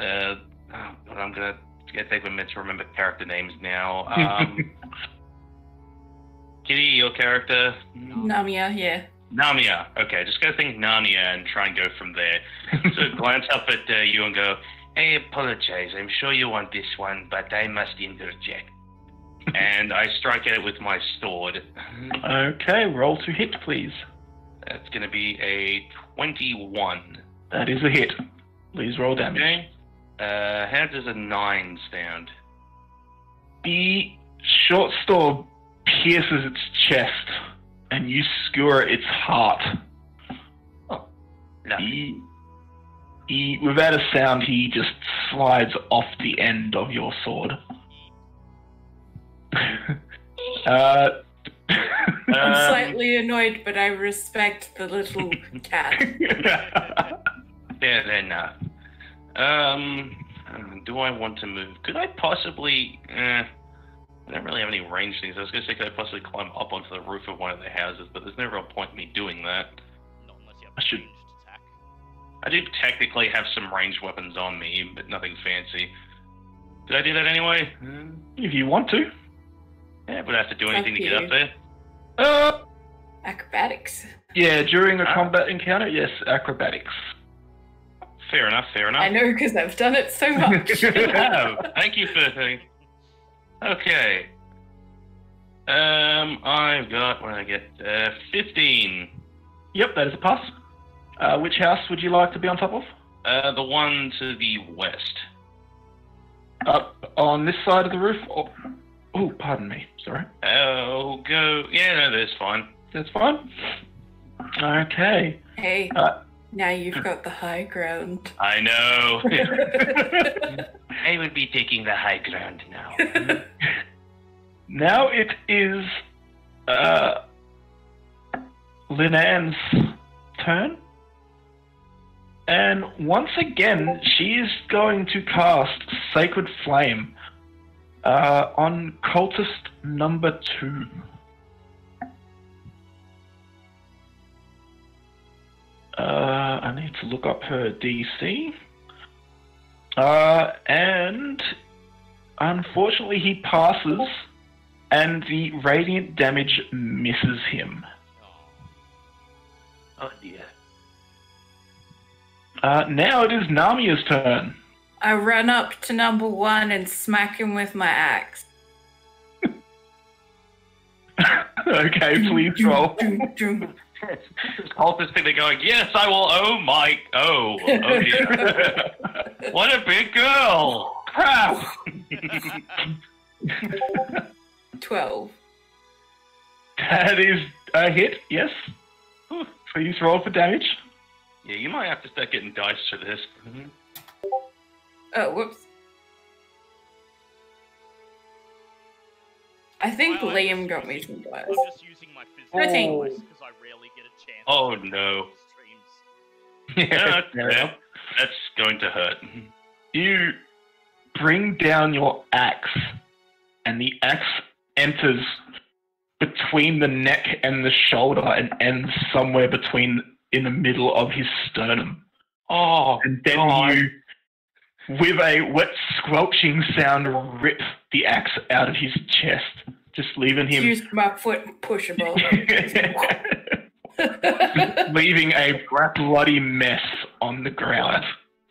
uh, oh, I'm gonna get take a minute to remember character names now. Um, Kitty, your character. Namia, yeah. Namia. Okay, just go think Narnia and try and go from there. So glance up at uh, you and go, I apologize. I'm sure you want this one, but I must interject. and I strike at it with my sword. okay, roll to hit, please. That's going to be a 21. That is a hit. Please roll damage. Okay. Uh, how does a 9 sound? The short sword pierces its chest, and you skewer its heart. No. He, he, without a sound, he just slides off the end of your sword. uh, I'm Um, slightly annoyed, but I respect the little cat. Fair enough. Um, do I want to move? Could I possibly? Eh, I don't really have any range things. I was going to say, could I possibly climb up onto the roof of one of the houses? But there's no real point in me doing that. Not unless you have I should- ranged attack. I do technically have some ranged weapons on me, but nothing fancy. Did I do that anyway? Hmm. if you want to. Yeah, would I have to do anything to get you. up there? Uh, Acrobatics. yeah, during a Ah. combat encounter, yes, acrobatics. Fair enough. Fair enough. I know because I've done it so much. oh, thank you for. the thing. Okay. Um, I've got what did I get? Uh, fifteen. Yep, that is a pass. Uh, which house would you like to be on top of? Uh, the one to the west. Up on this side of the roof? Oh, oh pardon me. Sorry. Oh, go. Yeah, no, that's fine. That's fine. Okay. hey, Uh, now you've got the high ground. I know. I would be taking the high ground now. now it is uh, Linan's turn. And once again, she is going to cast Sacred Flame uh, on cultist number two. Uh, I need to look up her DC. Uh, and unfortunately, he passes, and the radiant damage misses him. Oh, oh dear. Uh, now it is Namia's turn. I run up to number one and smack him with my axe. okay, please roll. Doom, doom. This cultist thing, they're going, yes, I will. Oh my. Oh, oh dear. what a big girl. Crap. Twelve. That is a hit, yes. Please roll for damage. Yeah, you might have to start getting dice for this. Oh, whoops. I think I- I'm Liam just got me some dice. I'm just using my physical Thirteen. dice because I rarely get a chance. Oh, no. Yeah, Fair yeah. That's going to hurt. You bring down your axe, and the axe enters between the neck and the shoulder and ends somewhere between in the middle of his sternum. Oh, And then God. you with a wet squelching sound, rip the axe out of his chest, just leaving him Use my foot and push him over. leaving a bloody mess on the ground.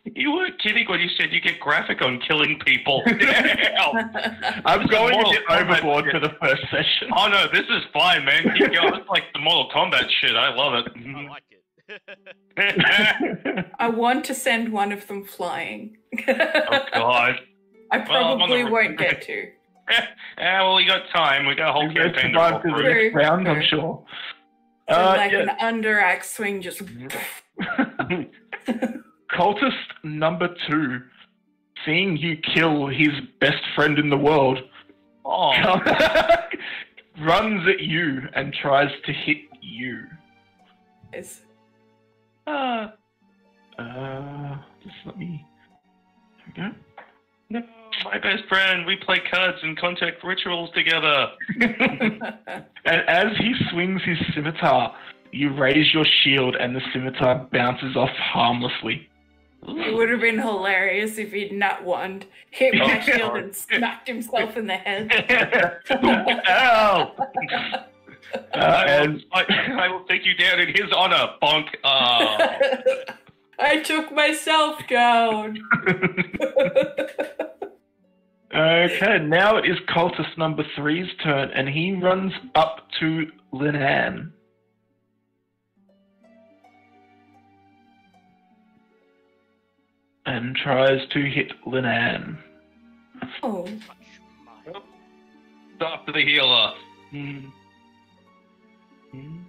You weren't kidding when you said you get graphic on killing people. I'm It's going a Mortal bit overboard shit. for the first session. oh no, this is fine, man. Keep going. It's like the Mortal Kombat shit. I love it. I like it. I want to send one of them flying. oh god. I Well, I'm on probably the- won't get to. Yeah, well, we got time. We got a whole We're campaign to survive roll through. True, next round, I'm sure. So Uh, like yeah. an under axe swing, just Cultist number two, seeing you kill his best friend in the world, Oh, runs at you and tries to hit you. is uh, Uh, just let me. There no, my best friend. We play cards and contact rituals together. and as he swings his scimitar, you raise your shield and the scimitar bounces off harmlessly. it would have been hilarious if he'd not won, hit my shield and smacked himself in the head. Ow! Uh, I, will, and I, I will take you down in his honor, bonk. Uh, I took myself down. okay, now it is cultist number three's turn, and he runs up to Linan. And tries to hit Linan. oh, stop the healer. Hmm. Hmm.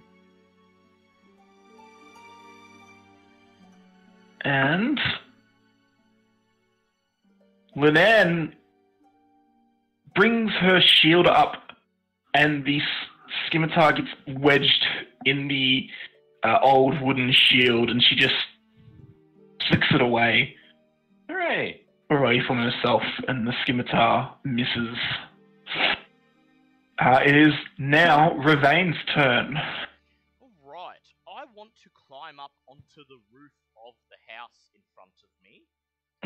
And Linan brings her shield up, and the scimitar gets wedged in the uh, old wooden shield, and she just flicks it away, Hooray! away from herself, and the scimitar misses. Uh, it is now Ravain's turn. Alright, I want to climb up onto the roof of the house in front of me.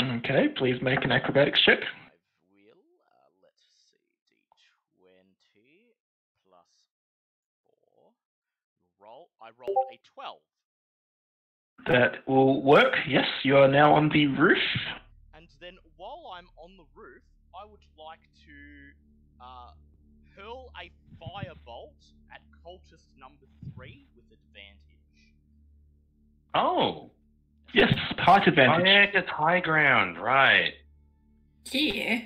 Okay, please make an acrobatics check. I will. Uh, let's see. D20 plus 4. Roll. I rolled a 12. That will work. Yes, you are now on the roof. And then while I'm on the roof, I would like to uh, hurl a firebolt at cultist number 3 with advantage. Oh. Yes, height Oh, advantage. yeah, it's high ground, right. yeah.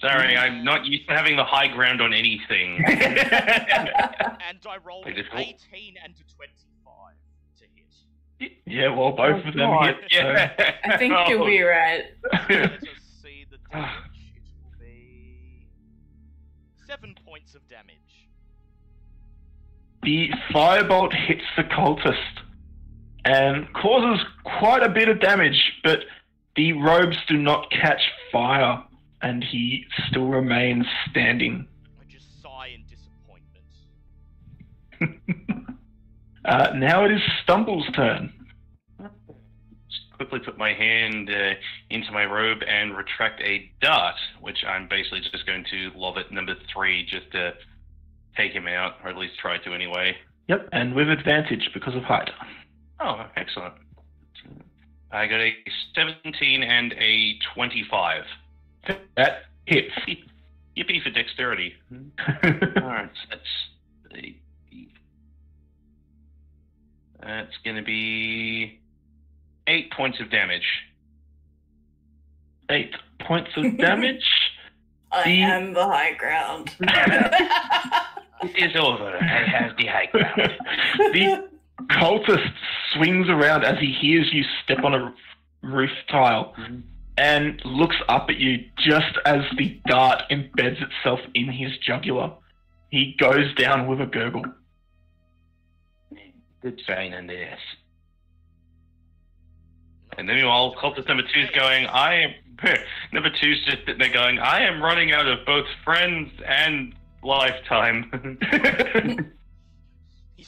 Sorry, I'm not used to having the high ground on anything. And I rolled Wait, an it's 18 and a 25 to hit. Yeah, well, both of them oh, God, hit. so- Yeah. I think oh. you'll be right. Points of damage. The firebolt hits the cultist and causes quite a bit of damage, but the robes do not catch fire, and he still remains standing. I just sigh in disappointment. uh, now it is Stumble's turn. Quickly put my hand uh, into my robe and retract a dart, which I'm basically just going to lob at number three just to take him out, or at least try to anyway. Yep, and with advantage because of height. Oh, excellent. I got a 17 and a 25. That hits. Yippee for dexterity. Alright, that's the. That's going to be eight points of damage. Eight points of damage. I The- am the high ground. It is over. I have the high ground. the cultist swings around as he hears you step on a roof tile and looks up at you just as the dart embeds itself in his jugular. He goes down with a gurgle. Good sign on this. And then meanwhile, cultist number two is going, I am. Number two's just sitting there going, I am running out of both friends and lifetime.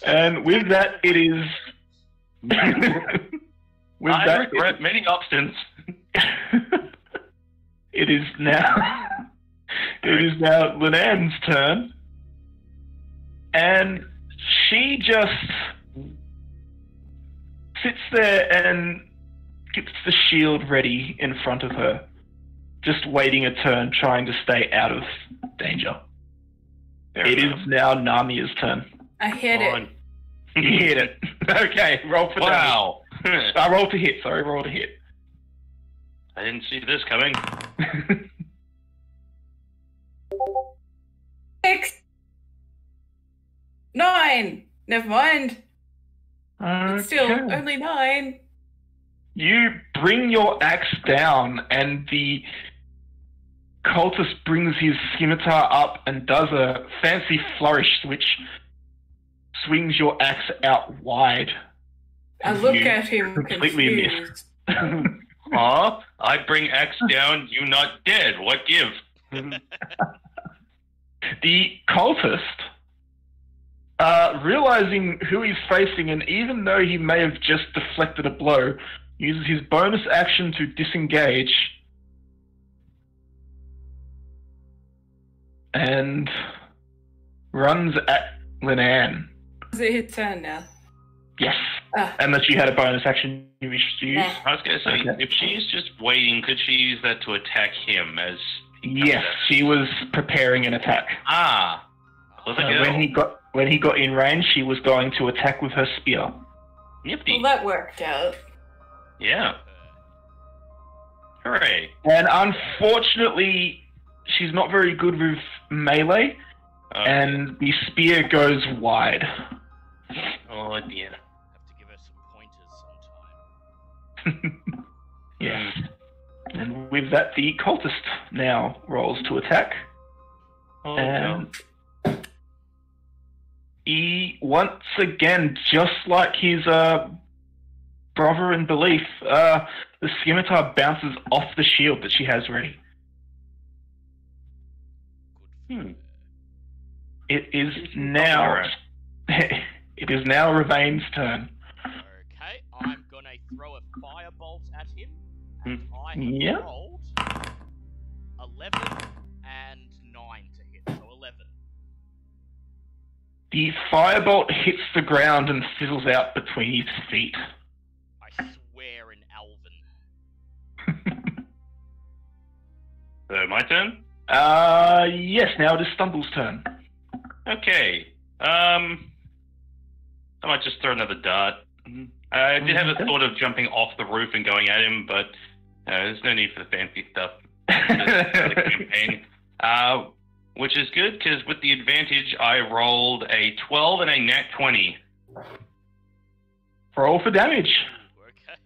And with that, it is. with I that, regret many options. it is now it is now Linan's turn. And she just sits there and gets the shield ready in front of her, just waiting a turn, trying to stay out of danger. Fair It is enough. now Namia's turn. I hit it. On. You hit it. okay, roll for Wow. damage. Uh, roll to hit, sorry, roll to hit. I didn't see this coming. Six. Nine. Never mind. It's still only nine. You bring your axe down, and the cultist brings his scimitar up and does a fancy flourish, which swings your axe out wide. I look You at him completely confused. Huh? I bring axe down, you not dead. What give? the cultist, uh, realizing who he's facing, and even though he may have just deflected a blow, uses his bonus action to disengage. And runs at Linan. Is it his turn now? Yes. Ah. Unless you had a bonus action you wish to use. Nah. I was gonna say, Okay. if she's just waiting, could she use that to attack him as he Yes, at- she was preparing an attack. Ah. Clever Uh, when he got when he got in range, she was going to attack with her spear. Nifty. Well, that worked out. Yeah. Hooray. And unfortunately, she's not very good with melee, Oh, and the spear goes wide. oh dear. Have to give her some pointers sometime. yes. And with that, the cultist now rolls to attack. Oh, And he, once again, just like his uh, brother in belief, uh, the scimitar bounces off the shield that she has ready. Hmm. It is now. It is now Ravain's turn. Okay, I'm gonna throw a firebolt at him. And Hmm. I Yeah. rolled 11 and 9 to hit, so 11. The firebolt hits the ground and fizzles out between his feet. So my turn? uh, yes, now it is Stumble's turn. Okay. Um, I might just throw another dart. I did have a thought of jumping off the roof and going at him, but uh, there's no need for the fancy stuff. The campaign. Uh, which is good because with the advantage, I rolled a 12 and a nat 20. Roll for damage.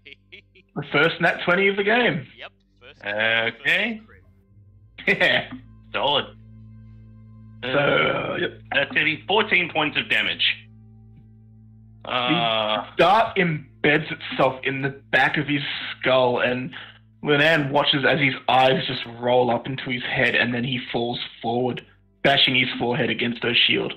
Okay. The first nat 20 of the game. yep, first. Okay. First crit. Yeah. Solid. So, Uh, uh, yep. that's getting 14 points of damage. Uh, dart embeds itself in the back of his skull, and Linan watches as his eyes just roll up into his head, and then he falls forward, bashing his forehead against her shield.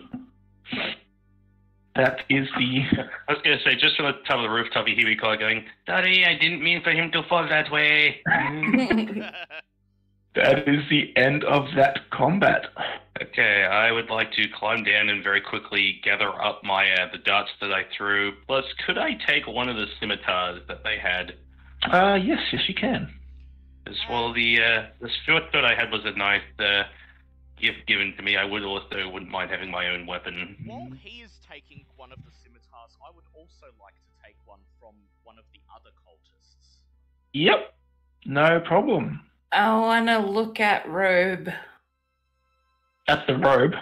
That is the. I was going to say, just from the top of the rooftop, you hear me call going, Sorry, I didn't mean for him to fall that way. That is the end of that combat. okay, I would like to climb down and very quickly gather up my uh, the darts that I threw. Plus, could I take one of the scimitars that they had? Uh, yes, yes, you can. As well, the uh, the short that I had was a nice uh, gift given to me. I would also wouldn't mind having my own weapon. While he is taking one of the scimitars, I would also like to take one from one of the other cultists. Yep, no problem. I want to look at Robe. At the robe.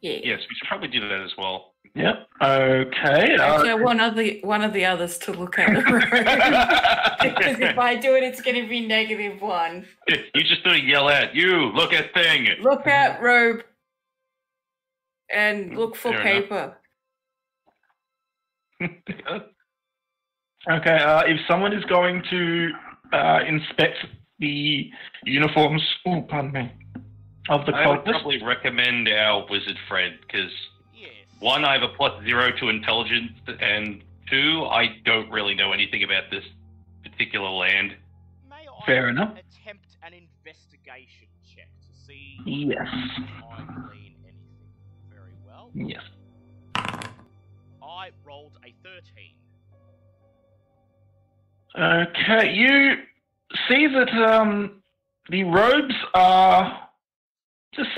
Yeah. Yes, we should probably do that as well. Yep. Okay. Actually, I Uh, want other, one of the others to look at the robe. because if I do it, it's going to be negative one. You just do yell at you. Look at thing. Look at Robe. And look for Fair paper. okay. Uh, if someone is going to uh, inspect the uniforms, oh, pardon me, of the I would probably recommend our wizard friend because Yes. one, I have a plus zero to intelligence, and two, I don't really know anything about this particular land. May I Fair enough. attempt an investigation investigation check to see Yes. if I glean anything. Very well. Yes. I rolled a 13. Okay, you see that um, the robes are just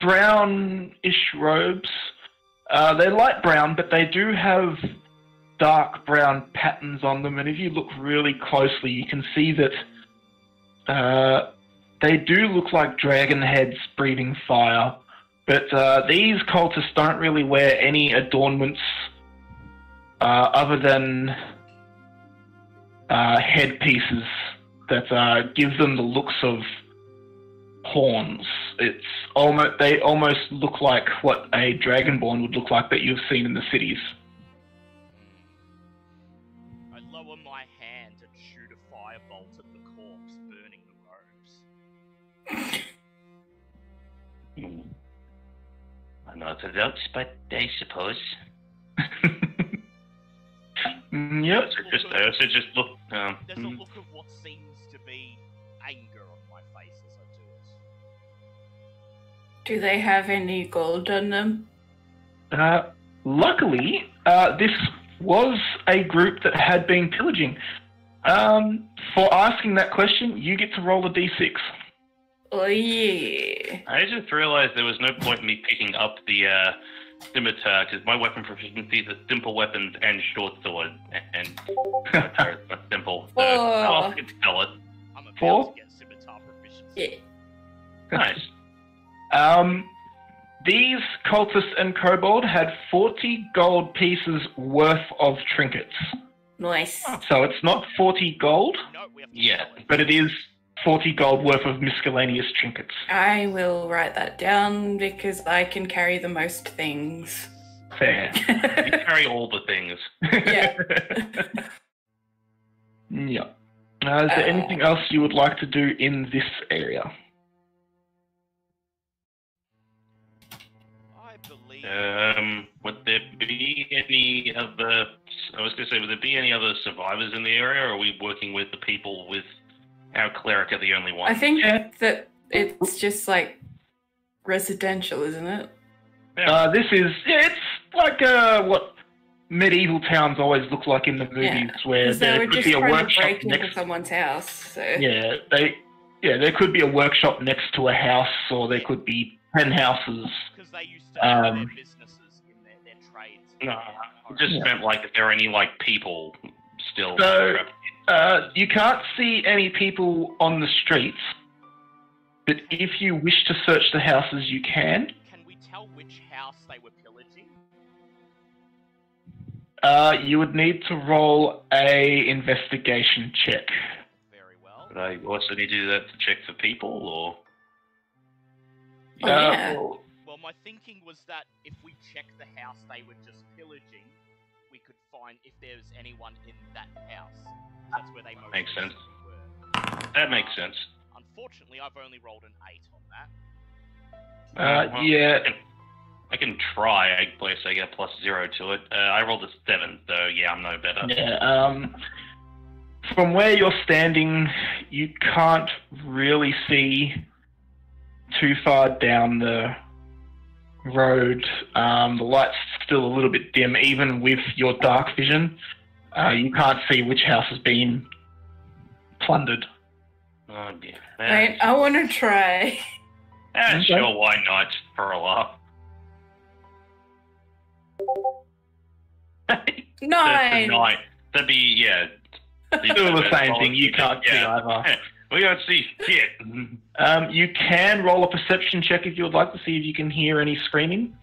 brownish robes. Uh, they're light brown, but they do have dark brown patterns on them. And if you look really closely, you can see that uh, they do look like dragon heads breathing fire. But uh, these cultists don't really wear any adornments uh, other than uh, headpieces that uh, give them the looks of horns. It's almost they almost look like what a dragonborn would look like that you've seen in the cities. Hmm. I lower my hand and shoot a firebolt at the corpse, burning the robes. Hmm. Unorthodox, but I suppose. Mm, yep. So just, uh, so just look. Um, There's a hmm. look of what seems do they have any gold on them? Uh, luckily, uh, this was a group that had been pillaging. Um, for asking that question, you get to roll a d6. Oh yeah. I just realized there was no point in me picking up the uh, scimitar because my weapon proficiency is simple weapons and short sword, and scimitar is not simple. So Oh. I'll sell it. I'm about Four? to get scimitar proficiency. Yeah. Nice. Um, these cultists and kobold had 40 gold pieces worth of trinkets. Nice. So it's not 40 gold, No, we have to Yeah, but it is 40 gold worth of miscellaneous trinkets. I will write that down because I can carry the most things. Fair. You carry all the things. Yeah. yeah. Uh, is there Uh, anything else you would like to do in this area? Um, would there be any other? I was going to say, would there be any other survivors in the area, or are we working with the people with our cleric are the only one? I think Yeah. that it's just like residential, isn't it? Yeah. Uh, this is, it's like uh, what medieval towns always look like in the movies, Yeah, where Because they there were could just be a trying to workshop break into next. someone's house. So Yeah, they, yeah, there could be a workshop next to a house, or there could be ten houses. Because they used to have Um, their businesses in their, their trades. No, at I just Yeah. meant like if there are any like people still. So- Uh, you can't see any people on the streets, but if you wish to search the houses, you can. Can we tell which house they were pillaging? Uh, you would need to roll a investigation check. Very well. But I also need to do that to check for people, or Oh, Uh, yeah. well, Well, my thinking was that if we check the house they were just pillaging, we could find if there's anyone in that house. That's where they most Makes sense. were. that makes sense. Unfortunately, I've only rolled an 8 on that. Uh, well, yeah. I can, I can try. I guess I get a plus zero to it. Uh, I rolled a seven, so yeah, I'm no better. Yeah, um, from where you're standing, you can't really see too far down the road. Um, the light's still a little bit dim, even with your dark vision. Uh, you can't see which house has been plundered. Oh dear. Wait, I want to try. Ah, Okay. sure, why not? For a laugh. That's a Nine. nine. That'd be yeah. Still the same thing. You can't see yeah. either. We can't see shit. Um, you can roll a perception check if you would like to see if you can hear any screaming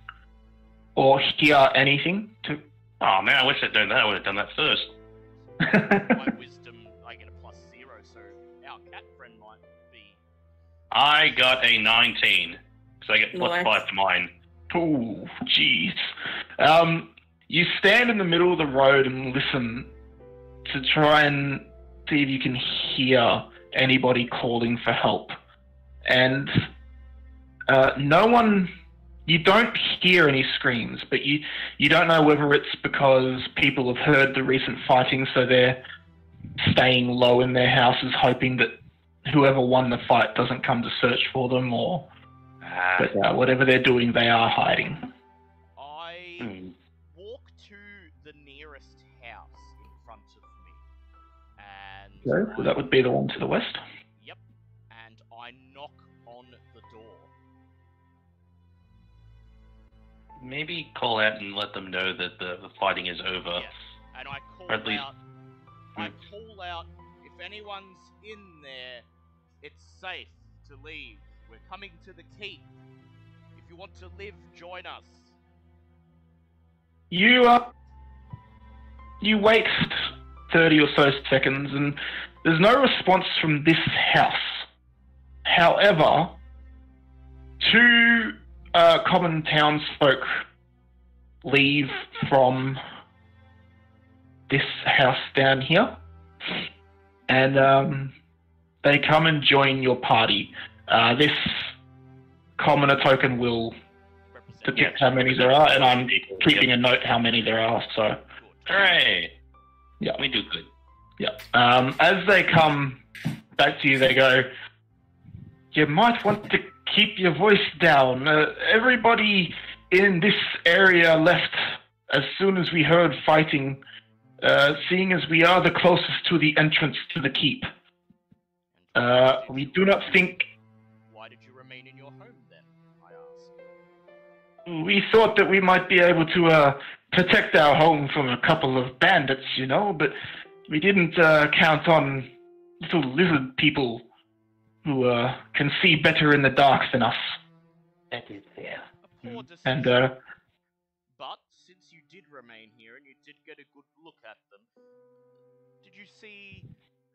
or hear anything. To Oh man, I wish I'd done that. I would have done that first. My wisdom, I get a plus 0, so our cat friend might be. I got a 19, so I get plus Nice. five to mine. Oh, jeez. Um, you stand in the middle of the road and listen to try and see if you can hear anybody calling for help. And uh, no one, you don't hear any screams, but you, you don't know whether it's because people have heard the recent fighting, so they're staying low in their houses, hoping that whoever won the fight doesn't come to search for them, or Ah, but uh, whatever they're doing, they are hiding. I Okay, so that would be the one to the west. Yep, and I knock on the door. Maybe call out and let them know that the, the fighting is over. Yes, and I call At least- out. I Hmm. call out if anyone's in there, it's safe to leave. We're coming to the keep. If you want to live, join us. You uh, you waste thirty or so seconds, and there's no response from this house. However, two uh, common townsfolk leave from this house down here, and um, they come and join your party. Uh, this commoner token will depict how many there are, and I'm keeping a note how many there are. So. Good. Hooray! Yeah. We do good. Yeah. Um, as they come back to you, they go, You might want to keep your voice down. Uh, everybody in this area left as soon as we heard fighting, uh, seeing as we are the closest to the entrance to the keep. Uh, we do not think. Why did you remain in your home then? I ask. We thought that we might be able to uh, protect our home from a couple of bandits, you know, but we didn't uh, count on little lizard people who uh, can see better in the dark than us. That is fair. A poor decision. And uh, But since you did remain here and you did get a good look at them, did you see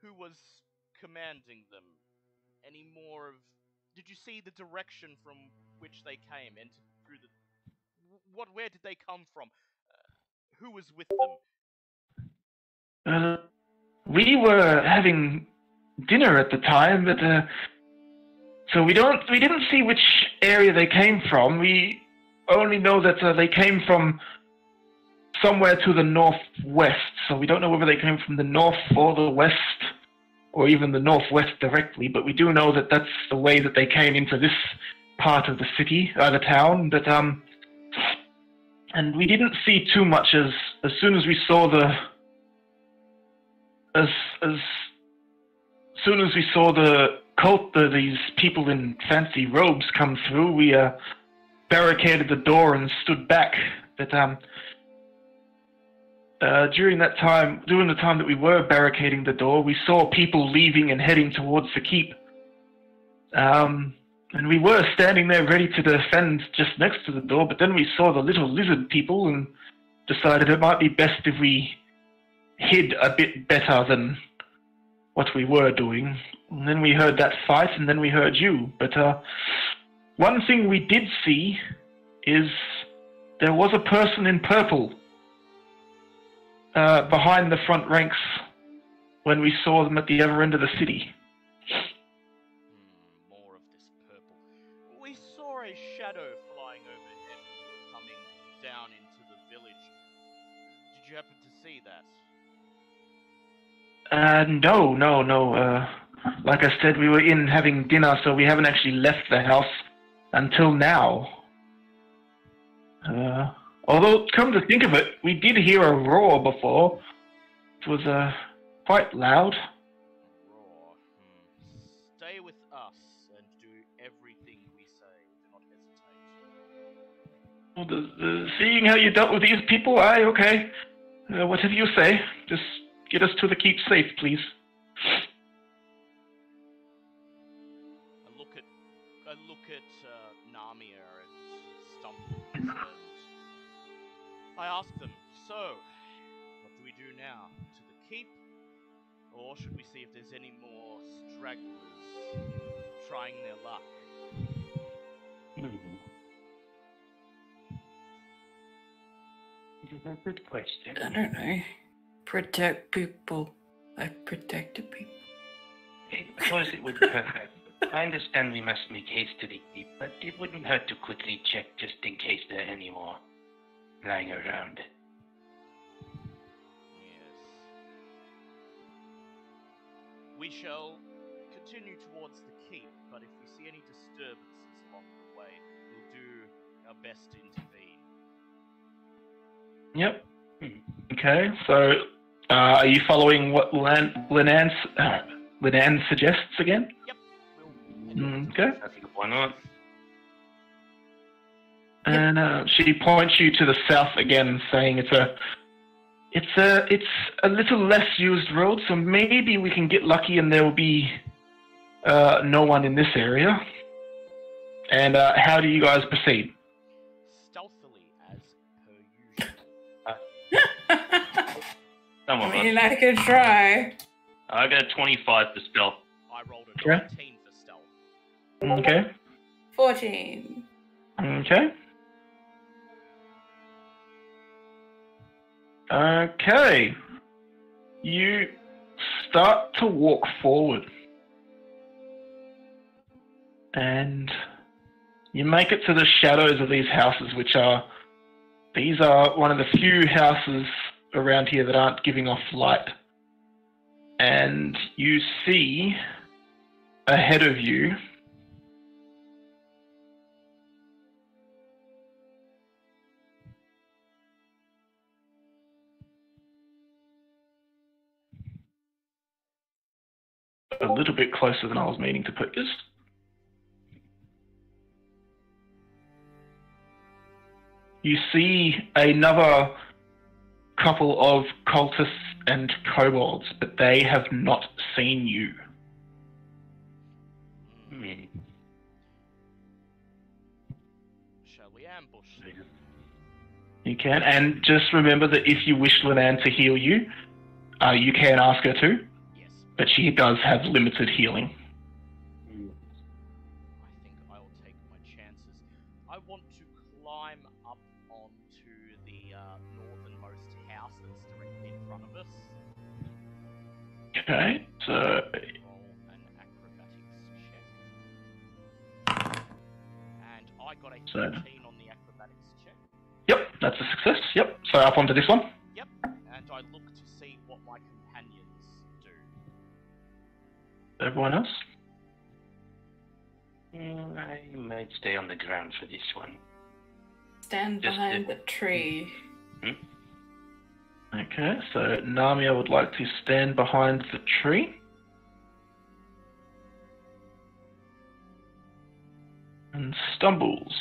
who was commanding them? Any more of? Did you see the direction from which they came and through the? What? Where did they come from? Who was with them? uh, we were having dinner at the time, but uh, so we don't we didn't see which area they came from. We only know that uh, they came from somewhere to the northwest. So we don't know whether they came from the north or the west, or even the northwest directly. But we do know that that's the way that they came into this part of the city, uh, the town. But um, and we didn't see too much as as soon as we saw the as as soon as we saw the cult, the, these people in fancy robes come through, we uh, barricaded the door and stood back. But um, uh, during that time, during the time that we were barricading the door, we saw people leaving and heading towards the keep. Um, and we were standing there ready to defend just next to the door, but then we saw the little lizard people and decided it might be best if we hid a bit better than what we were doing. And then we heard that fight, and then we heard you. But uh, one thing we did see is there was a person in purple uh, behind the front ranks when we saw them at the other end of the city. Uh, no, no, no. Uh, like I said, we were in having dinner, so we haven't actually left the house until now. Uh, although, come to think of it, we did hear a roar before. It was uh, quite loud. Roar. Hmm. Stay with us and do everything we say. Do not hesitate. Well, the, the, seeing how you dealt with these people, aye, okay. Uh, whatever you say, just get us to the keep safe, please. I look at I look at uh, Namia and Stumbles I ask them, so what do we do now? To the keep? Or should we see if there's any more stragglers trying their luck? Hmm. This is a good question. I don't know. Protect people. I protected people. Of course, it would be perfect. I understand we must make haste to the keep, but it wouldn't hurt to quickly check just in case there are any more lying around. Yes. We shall continue towards the keep, but if we see any disturbances along the way, we'll do our best to intervene. Yep. Hmm. Okay, so uh, are you following what Lan- Linan, uh, Linan suggests again? We'll Mm, Okay. I think why not? And uh, she points you to the south again, saying it's a, it's a, it's a little less used road, so maybe we can get lucky and there will be uh, no one in this area. And uh, how do you guys proceed? Some of I mean, us. I could try. I got a 25 for stealth. I rolled a Okay. 19 for stealth. Okay. 14. Okay. Okay. You start to walk forward. And you make it to the shadows of these houses, which are. These are one of the few houses around here that aren't giving off light. And you see ahead of you a little bit closer than I was meaning to put this. You see another couple of cultists and kobolds, but they have not seen you. Hmm. Shall we ambush them? You can, and just remember that if you wish Linan to heal you, uh, you can ask her to, Yes. but she does have limited healing. Got a So- on the acrobatics check. yep, that's a success. Yep, so up onto this one. Yep. And I look to see what my companions do. Everyone else. Mm, I might stay on the ground for this one. Stand Just behind it. the tree. Okay, so Namia would like to stand behind the tree. And stumbles.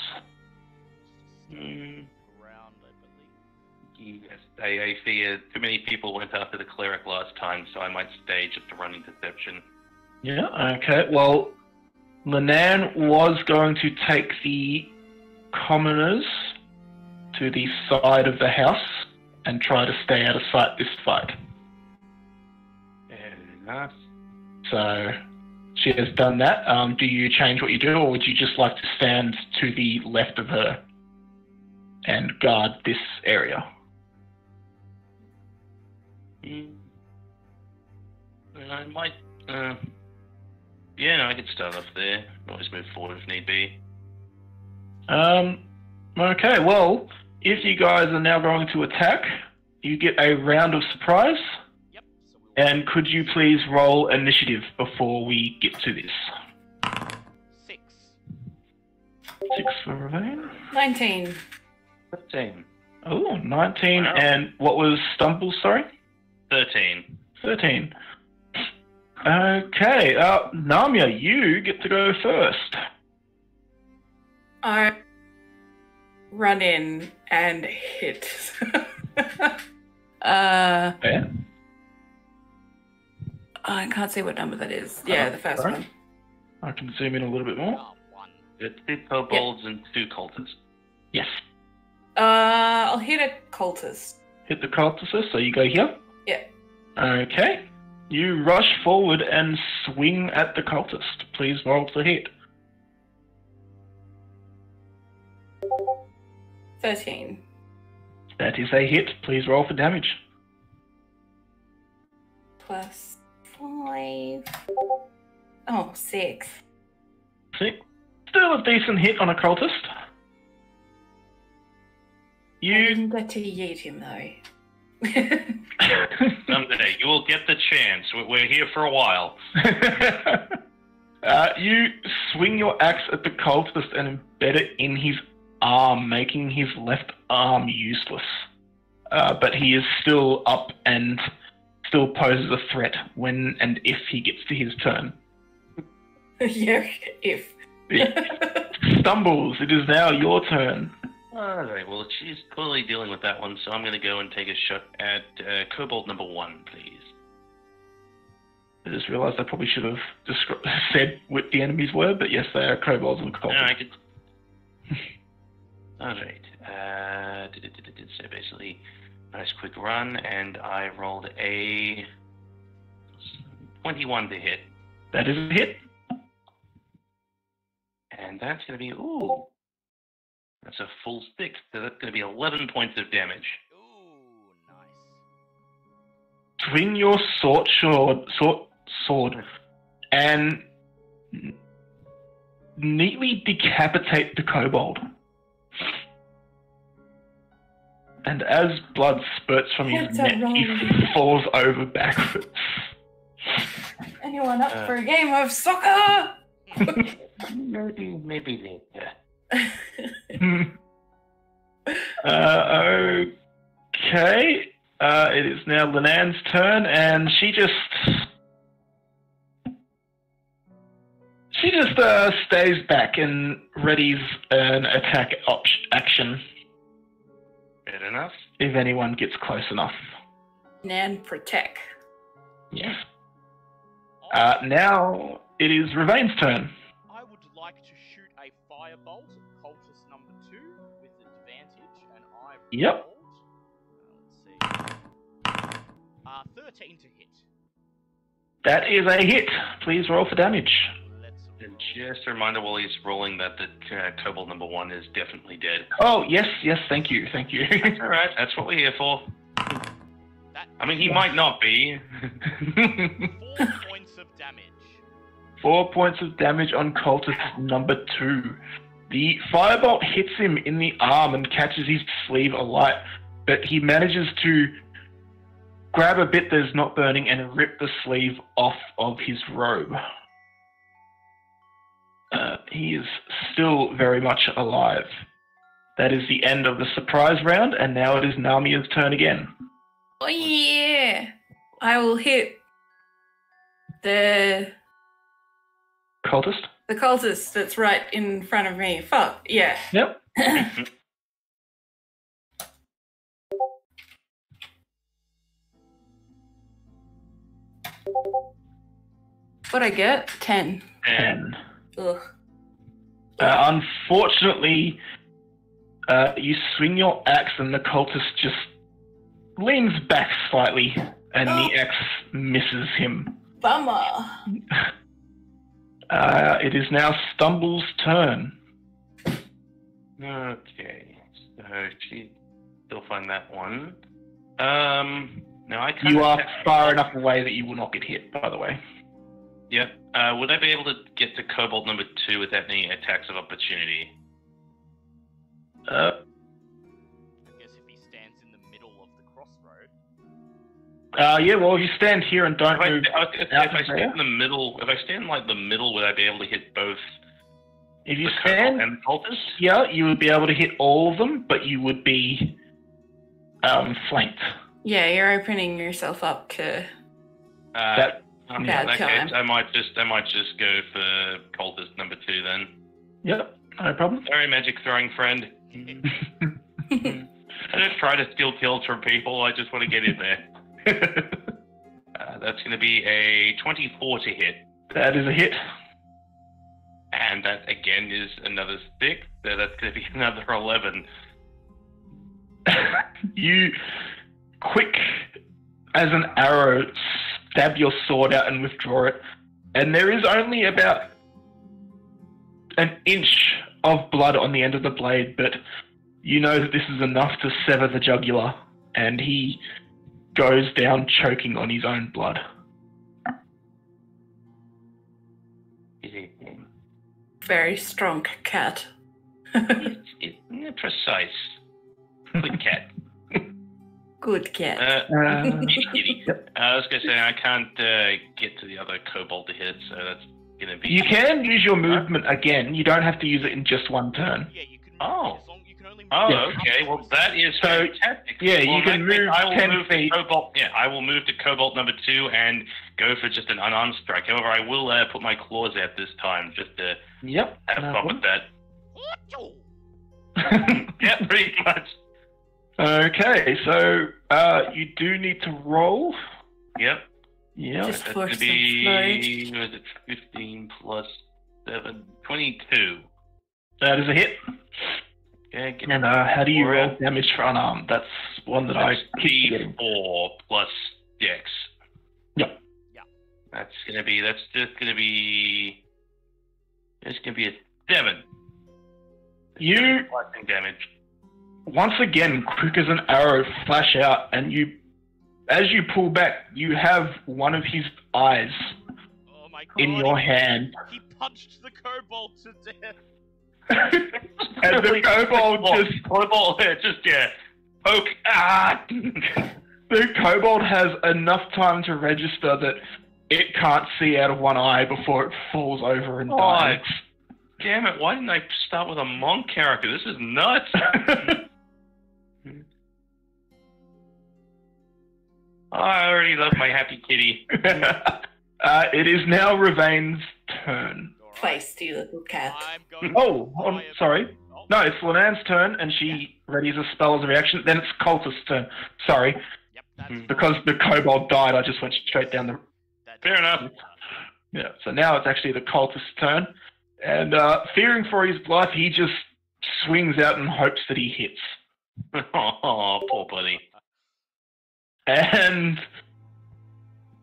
Mm, I yes, I, I fear too many people went after the cleric last time, so I might stay just to run into deception. Yeah, okay. Well, Linan was going to take the commoners to the side of the house and try to stay out of sight this fight. Fair enough. So she has done that. Um, do you change what you do, or would you just like to stand to the left of her and guard this area? Mm. I might. Uh, yeah, no, I could start off there. Always move forward if need be. Um, okay, well, if you guys are now going to attack, you get a round of surprise. Yep. So we'll And could you please roll initiative before we get to this? six. Six for Ravain. 19. Thirteen. Oh, 19. Wow. And what was Stumble, sorry? Thirteen. 13. Okay, uh, Namia, you get to go first. I run in and hit. uh, Fair. I can't see what number that is. Yeah, the first Sorry? one. I can zoom in a little bit more. One. It's two kobolds and two cultists. Yes. Uh, I'll hit a cultist. Hit the cultist, so you go here. Yeah. Okay. You rush forward and swing at the cultist. Please roll to hit. 13. That is a hit. Please roll for damage. Plus 5. Oh, 6. Still a decent hit on a cultist. You. didn't get to yeet him though. Someday you will get the chance. We- We're here for a while. Uh, you swing your axe at the cultist and embed it in his arm, making his left arm useless. Uh, but he is still up and still poses a threat when and if he gets to his turn. yeah, if. Stumbles, it is now your turn. Alright, well, she's clearly dealing with that one, so I'm going to go and take a shot at uh, Kobold number one, please. I just realised I probably should have descri- said what the enemies were, but yes, they are kobolds and No, cultists. I could. Alright, uh, d- d- d- d- so basically, nice quick run, and I rolled a 21 to hit, That is a hit. and that's going to be, ooh, that's a full stick, so that's going to be 11 points of damage. Ooh, nice. Swing your sword, sword, sword, sword and n- neatly decapitate the kobold. And as blood spurts from his That's a neck, he falls over backwards. Anyone up Uh. for a game of soccer? Maybe, maybe later. uh, okay. Uh, it is now Linan's turn, and she just she just uh, stays back and readies an attack op- action Fair enough. if anyone gets close enough. Nan protect. Yes. Uh, now it is Ravain's turn. I would like to shoot a firebolt at cultist number two with advantage, and I Yep. rolled. Uh, let's see. Uh, 13 to hit. That is a hit. Please roll for damage. And just a reminder while he's rolling that the uh, Kobold number one is definitely dead. Oh yes, yes. Thank you, thank you. That's alright, that's what we're here for. That I mean, he might not be. four points of damage. Four points of damage on cultist number two. The firebolt hits him in the arm and catches his sleeve alight, but he manages to grab a bit that's not burning and rip the sleeve off of his robe. Uh, he is still very much alive. That is the end of the surprise round, and now it is Namia's turn again. Oh yeah! I will hit the Cultist? the cultist that's right in front of me. Fuck yeah! Yep. what I get? Ten. 10. Ugh. Uh, unfortunately, uh, you swing your axe and the cultist just leans back slightly, and the axe misses him. Bummer. Uh, it is now Stumble's turn. Okay, so she still find that one. Um, now I kind You are far enough away that you will not get hit, by the way. Yep. Uh, would I be able to get to kobold number two without any attacks of opportunity? Uh, I guess if he stands in the middle of the crossroad. uh, yeah, well, if you stand here and don't If I, move, I was out if I stand there? in the middle, if I stand like the middle, would I be able to hit both if you the stand and the cultist? here, you would be able to hit all of them, but you would be um, flanked. Yeah, you're opening yourself up to. Uh, That- um, Bad in that time. case, I might just I might just go for cultist number two then. Yep, no problem. Sorry, magic throwing friend. I don't try to steal kills from people. I just want to get in there. uh, that's going to be a 24 to hit, that is a hit. and that again is another stick. So that's going to be another 11. you quick as an arrow stab your sword out and withdraw it and there is only about an inch of blood on the end of the blade but you know that this is enough to sever the jugular and he goes down choking on his own blood Very strong cat. It's, it's precise. Good cat. Good cat. Uh, uh, kitty, kitty. Yep. Uh, I was going to say, I can't uh, get to the other kobold to hit, so that's gonna be. You can use your movement again. You don't have to use it in just one turn. Yeah, you can. Oh. You can only Oh, Yeah. okay. Well, that is So, fantastic. yeah, you can in that case, move I will 10 move feet. To kobold. Yeah, I will move to kobold number two and go for just an unarmed strike. However, I will uh, put my claws out this time just to Yep. have no fun with that. Achoo! Yeah, pretty much. Okay, so uh, you do need to roll. Yep. Yeah. Just That's for gonna some be was it 15 plus 7, 22. That is a hit. Okay, And uh, how do you roll damage for unarmed? That's one that I That's keep forgetting. D4 plus Dex. Yep. Yeah. That's gonna be. That's just gonna be. It's gonna be a seven. You Seven damage. Once again, quick as an arrow, flash out, and you, as you pull back, you have one of his eyes Oh in your hand. He punched the kobold to death. and the kobold just yeah, just yeah, poke. Ah. the kobold has enough time to register that it can't see out of one eye before it falls over and Oh, dies. Damn it! Why didn't I start with a monk character? This is nuts. I already love my happy kitty. uh, it is now Ravain's turn. Alright. Feisty little cat. I'm Oh, to um, try a- sorry. Oh, No, it's Linan's turn, and she readies a spell as a reaction. Then it's Cultist's turn. Sorry, Yep, Hmm. because the kobold died, I just went straight down the. Fair enough. Yeah, so now it's actually the Cultist's turn. And uh, fearing for his life, he just swings out and hopes that he hits. Oh, poor buddy. And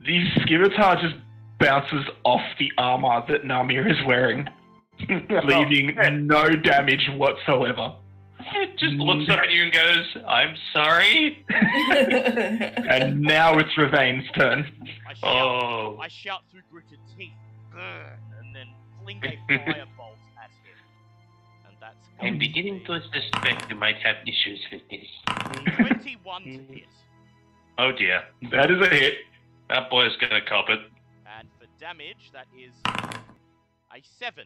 the scimitar just bounces off the armor that Namia is wearing, oh, leaving no damage whatsoever. It just looks up at you and goes, "I'm sorry." And now it's Ravain's turn. I shout, oh. I shout through gritted teeth, and then fling a firebolt at him. And that's I'm beginning to suspect you might have issues with this. 21 to hit. Oh dear, That is a hit. that boy's gonna cop it. And for damage, that is a 7.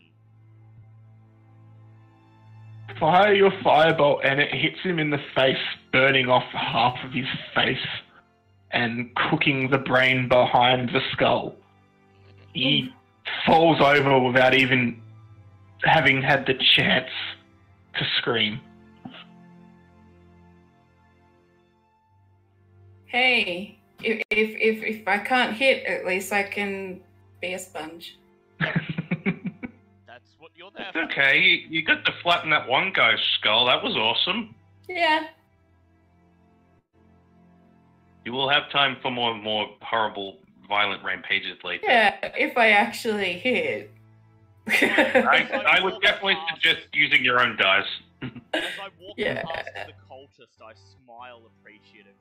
Fire your firebolt, and it hits him in the face, burning off half of his face and cooking the brain behind the skull. He falls over without even having had the chance to scream. Hey, if, if if if I can't hit, at least I can be a sponge. That's what you're there It's for. okay. You, you got to flatten that one guy's skull. That was awesome. Yeah. You will have time for more more horrible, violent rampages later. Yeah, if I actually hit. I, I would definitely suggest using your own dice. As I walk Yeah. past the cultist, I smile appreciatively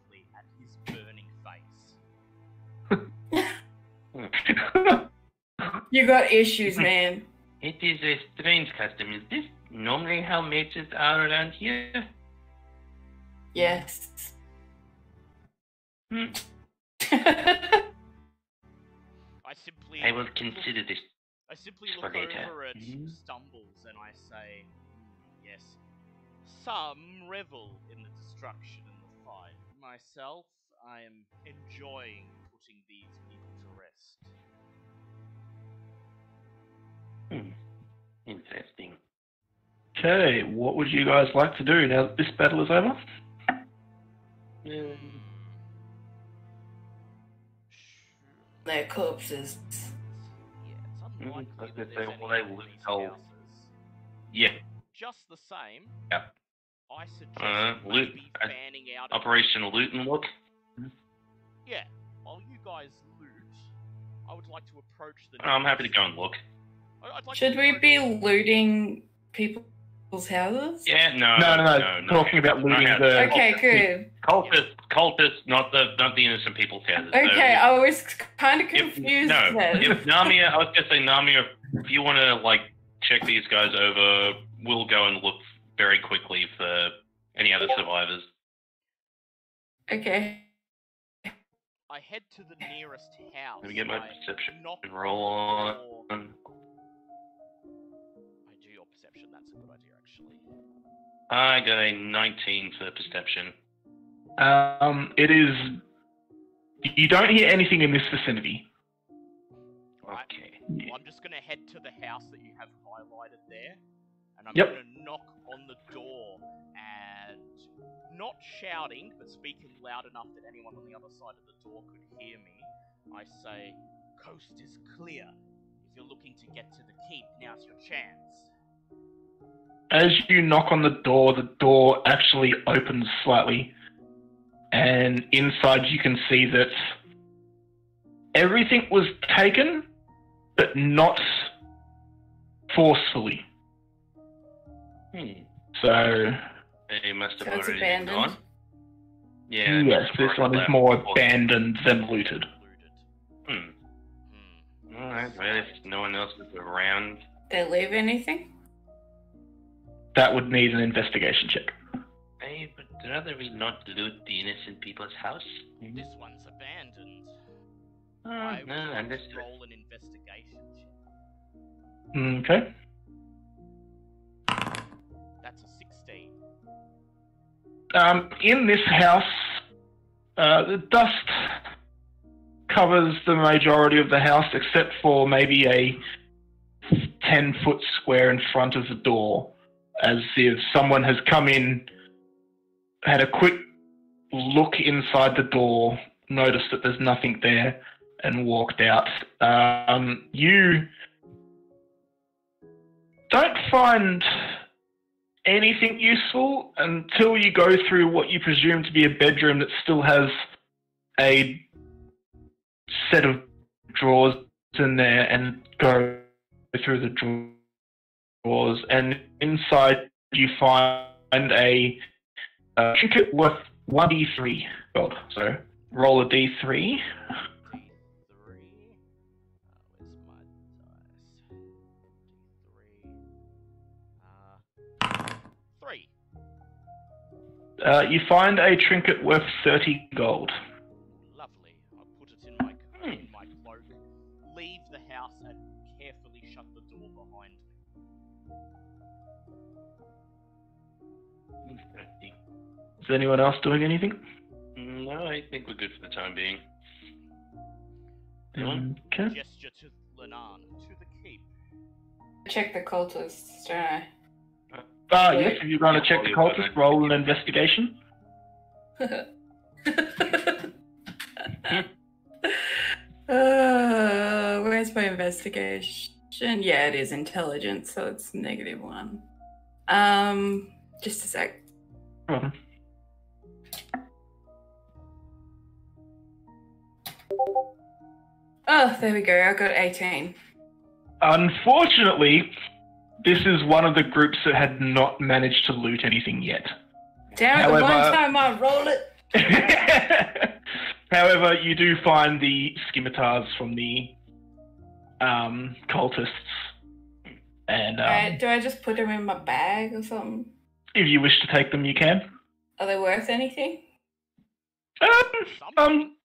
you got issues, man. It is a strange custom. Is this normally how mages are around here? Yes. Hmm. I simply, I will consider this. I simply for look later. over at Mhm. Stumbles and I say, "Hmm, yes, some revel in the destruction and the fight. Myself, I am enjoying putting these people to rest. Hmm. Interesting. okay, what would you guys like to do now that this battle is over? Hmm. Their corpses. Yeah, it's Mhm, unlikely I was that gonna there's say, any well, they will these tell- Yeah. Just the same, Yeah. I suggest Uh, loot- maybe uh, fanning out. Operation Loot and Look. Yeah, while you guys loot, I would like to approach the. I'm happy to go and look. I- I'd like Should to we approach- be looting people's houses? Yeah, no. No, no, no. no, no. Talking about looting No, the. Okay, good. Cultists, cultists, not the not the innocent people's houses. So Okay, I was kind of if- confused no, then. if Namia, I was gonna say Namia, if you want to like check these guys over, we'll go and look very quickly for any other survivors. Okay. I head to the nearest house. Let me get my I perception knock roll on. I do your perception. That's a good idea, actually. I got a 19 for perception. Um, it is. You don't hear anything in this vicinity. Right. Okay. Well, I'm just going to head to the house that you have highlighted there, and I'm yep. going to knock on the door not shouting, but speaking loud enough that anyone on the other side of the door could hear me. I say, "Coast is clear. If you're looking to get to the keep, now's your chance." As you knock on the door, the door actually opens slightly, and inside you can see that everything was taken, but not forcefully. Hmm. So, They must have So already abandoned. gone. Yeah. yes, this one is more abandoned than looted. Looted. Hmm. Hmm. Alright, well, if no one else is around. They leave anything? That would need an investigation check. I would rather we not loot the innocent people's house. This one's abandoned. Oh, I no, will like to understood. roll an investigation check. Okay. Um, in this house, uh, the dust covers the majority of the house except for maybe a 10 foot square in front of the door, as if someone has come in, had a quick look inside the door, noticed that there's nothing there, and walked out. Um, you don't find anything useful until you go through what you presume to be a bedroom that still has a set of drawers in there and go through the drawers and inside you find a, a trinket worth 1d3 gold. So roll a d3. Uh, you find a trinket worth 30 gold. Lovely. I'll put it in my Hmm. in my cloak. Leave the house and carefully shut the door behind me. Interesting. Is anyone else doing anything? No, I think we're good for the time being. Anyone? Okay. Gesture to Linan to the keep. Check the cultists, don't I? Ah, yes, if you're going to check the cultist, roll an investigation. uh, where's my investigation? Yeah, it is intelligence, so it's negative one. Um, just a sec. Problem. Oh, there we go. I got 18. Unfortunately, this is one of the groups that had not managed to loot anything yet. Damn the one However- time I roll it. However, you do find the scimitars from the um, cultists, and um, Alright, do I just put them in my bag or something? if you wish to take them, you can. Are they worth anything? Um, um,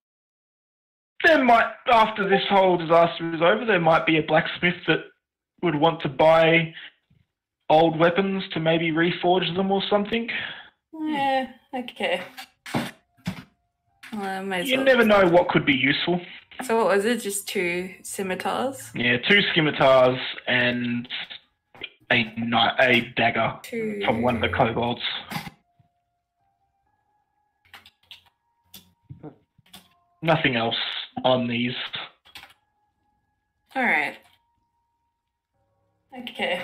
there might, after this whole disaster is over, there might be a blacksmith that would want to buy old weapons to maybe reforge them or something. Yeah, okay. Well, You well- never know what could be useful. So what was it? Just two scimitars? Yeah, two scimitars and a kni- a dagger Two. from one of the kobolds. Nothing else on these. Alright. Okay. Okay.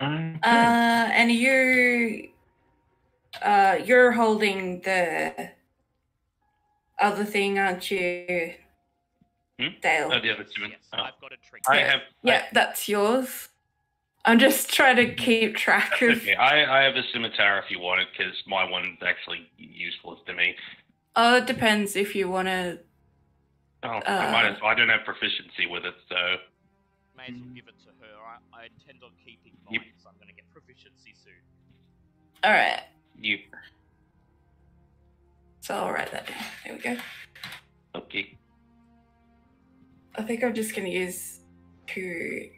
Uh, and you, uh, you're holding the other thing, aren't you, Hmm? Dale? Oh, the other two. Yes, Oh. I've got a trick. I have. yeah, that's yours. I'm just trying to keep track of. okay, I, I have a scimitar if you want it, because my one's actually useless to me. Oh, it depends if you want to. Oh, I Uh. might as well. I don't have proficiency with it, so. May as well give it to her. I, I intend on keeping mine, Yep. so I'm going to get proficiency soon. All right, You. so I'll write that down. There we go. Okay. I think I'm just gonna use two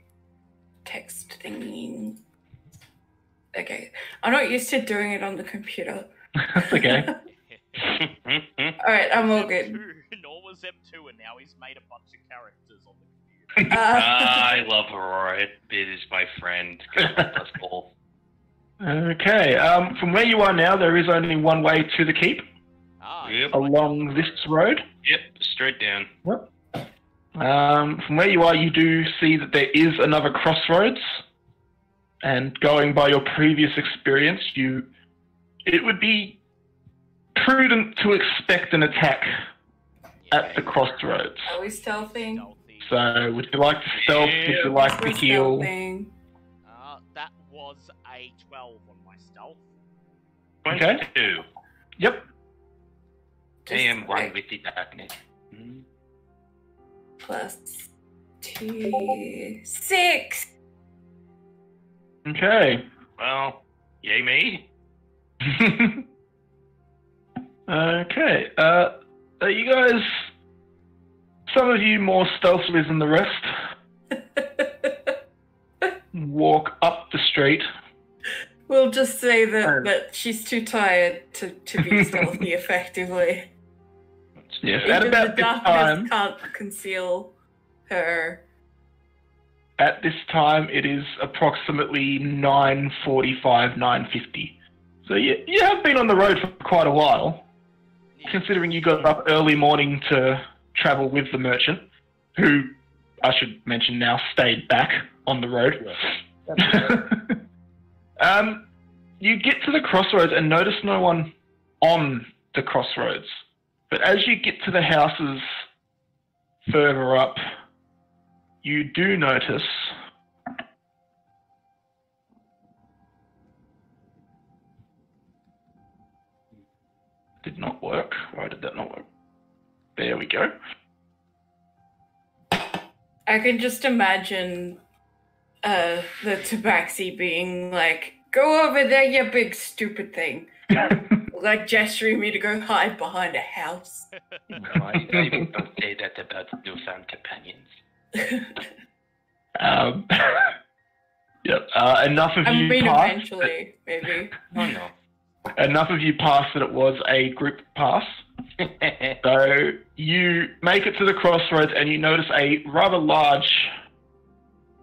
text thingy Okay. I'm not used to doing it on the computer. That's okay. Alright, I'm all good. Two, Nor was Zep2, and now he's made a bunch of characters on the computer. Uh, I love Aurora. It is my friend. God bless us all. Okay. Um, from where you are now, there is only one way to the keep Ah, Yep. along this road. road. Yep, straight down. Um, from where you are, you do see that there is another crossroads, and going by your previous experience, you it would be prudent to expect an attack at the Yeah, crossroads. Are we stealthing? Stealthy. So, would you like to stealth? Would you like to heal? stealthing. Uh, that was a 12 on my stealth. Okay. 22. Yep. I Just am one like with the darkness. Plus two six. Okay. Well, yay me. okay. Uh, are you guys? Some of you more stealthily than the rest walk up the street. we'll just say that, um, that she's too tired to, to be stealthy effectively. Yes. At about the this darkness time, can't conceal her. at this time, it is approximately nine forty-five, nine fifty. So you you have been on the road for quite a while. considering you got up early morning to travel with the merchant, who I should mention now stayed back on the road. um, you get to the crossroads and notice no one on the crossroads. But as you get to the houses further up, you do notice did not work. Why did that not work? There we go. I can just imagine uh, the tabaxi being like, "Go over there, you big stupid thing!" like gesturing me to go hide behind a house. No, I, don't say that about newfound companions. um, yep. Uh, enough of I you I mean, eventually, maybe. Oh no. Enough of you passed that it was a group pass. So you make it to the crossroads and you notice a rather large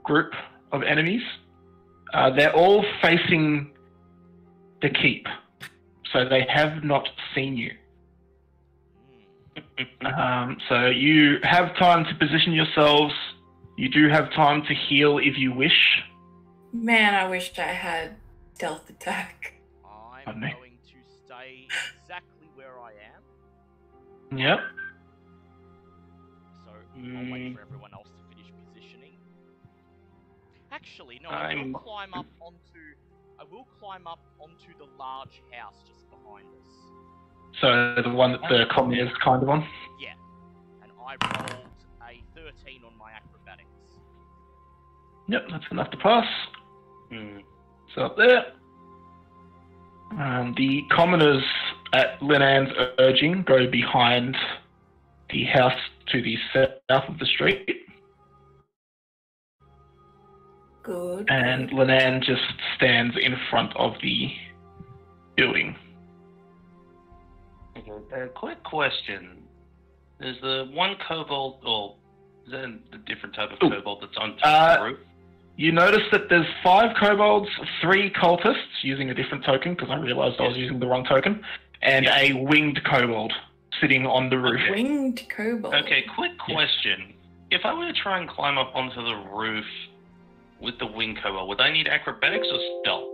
group of enemies. Uh, they're all facing the keep, so they have not seen you. Um, so you have time to position yourselves. You do have time to heal if you wish. Man, I wished I had stealth attack. I'm Pardon me? going to stay exactly where I am. Yep. So I'll wait Mm. for everyone else to finish positioning. Actually, no, I I'm- will climb up onto. I will climb up onto the large house just behind us. So the one that the colony is kind of on. Yeah, and I rolled a 13 on my acrobatics. Yep, that's enough to pass. Hmm. So up there. Um, the commoners at Linan's urging go behind the house to the south of the street, Good. and Linan just stands in front of the building. Okay, uh, quick question. Is the one kobold, or is that a different type of Ooh. kobold that's on top Uh, of the roof? You notice that there's five kobolds, three cultists using a different token because I realized I was using the wrong token, and Yeah. a winged kobold sitting on the roof. Winged kobold. Okay, quick question. If I were to try and climb up onto the roof with the winged kobold, would I need acrobatics or stealth?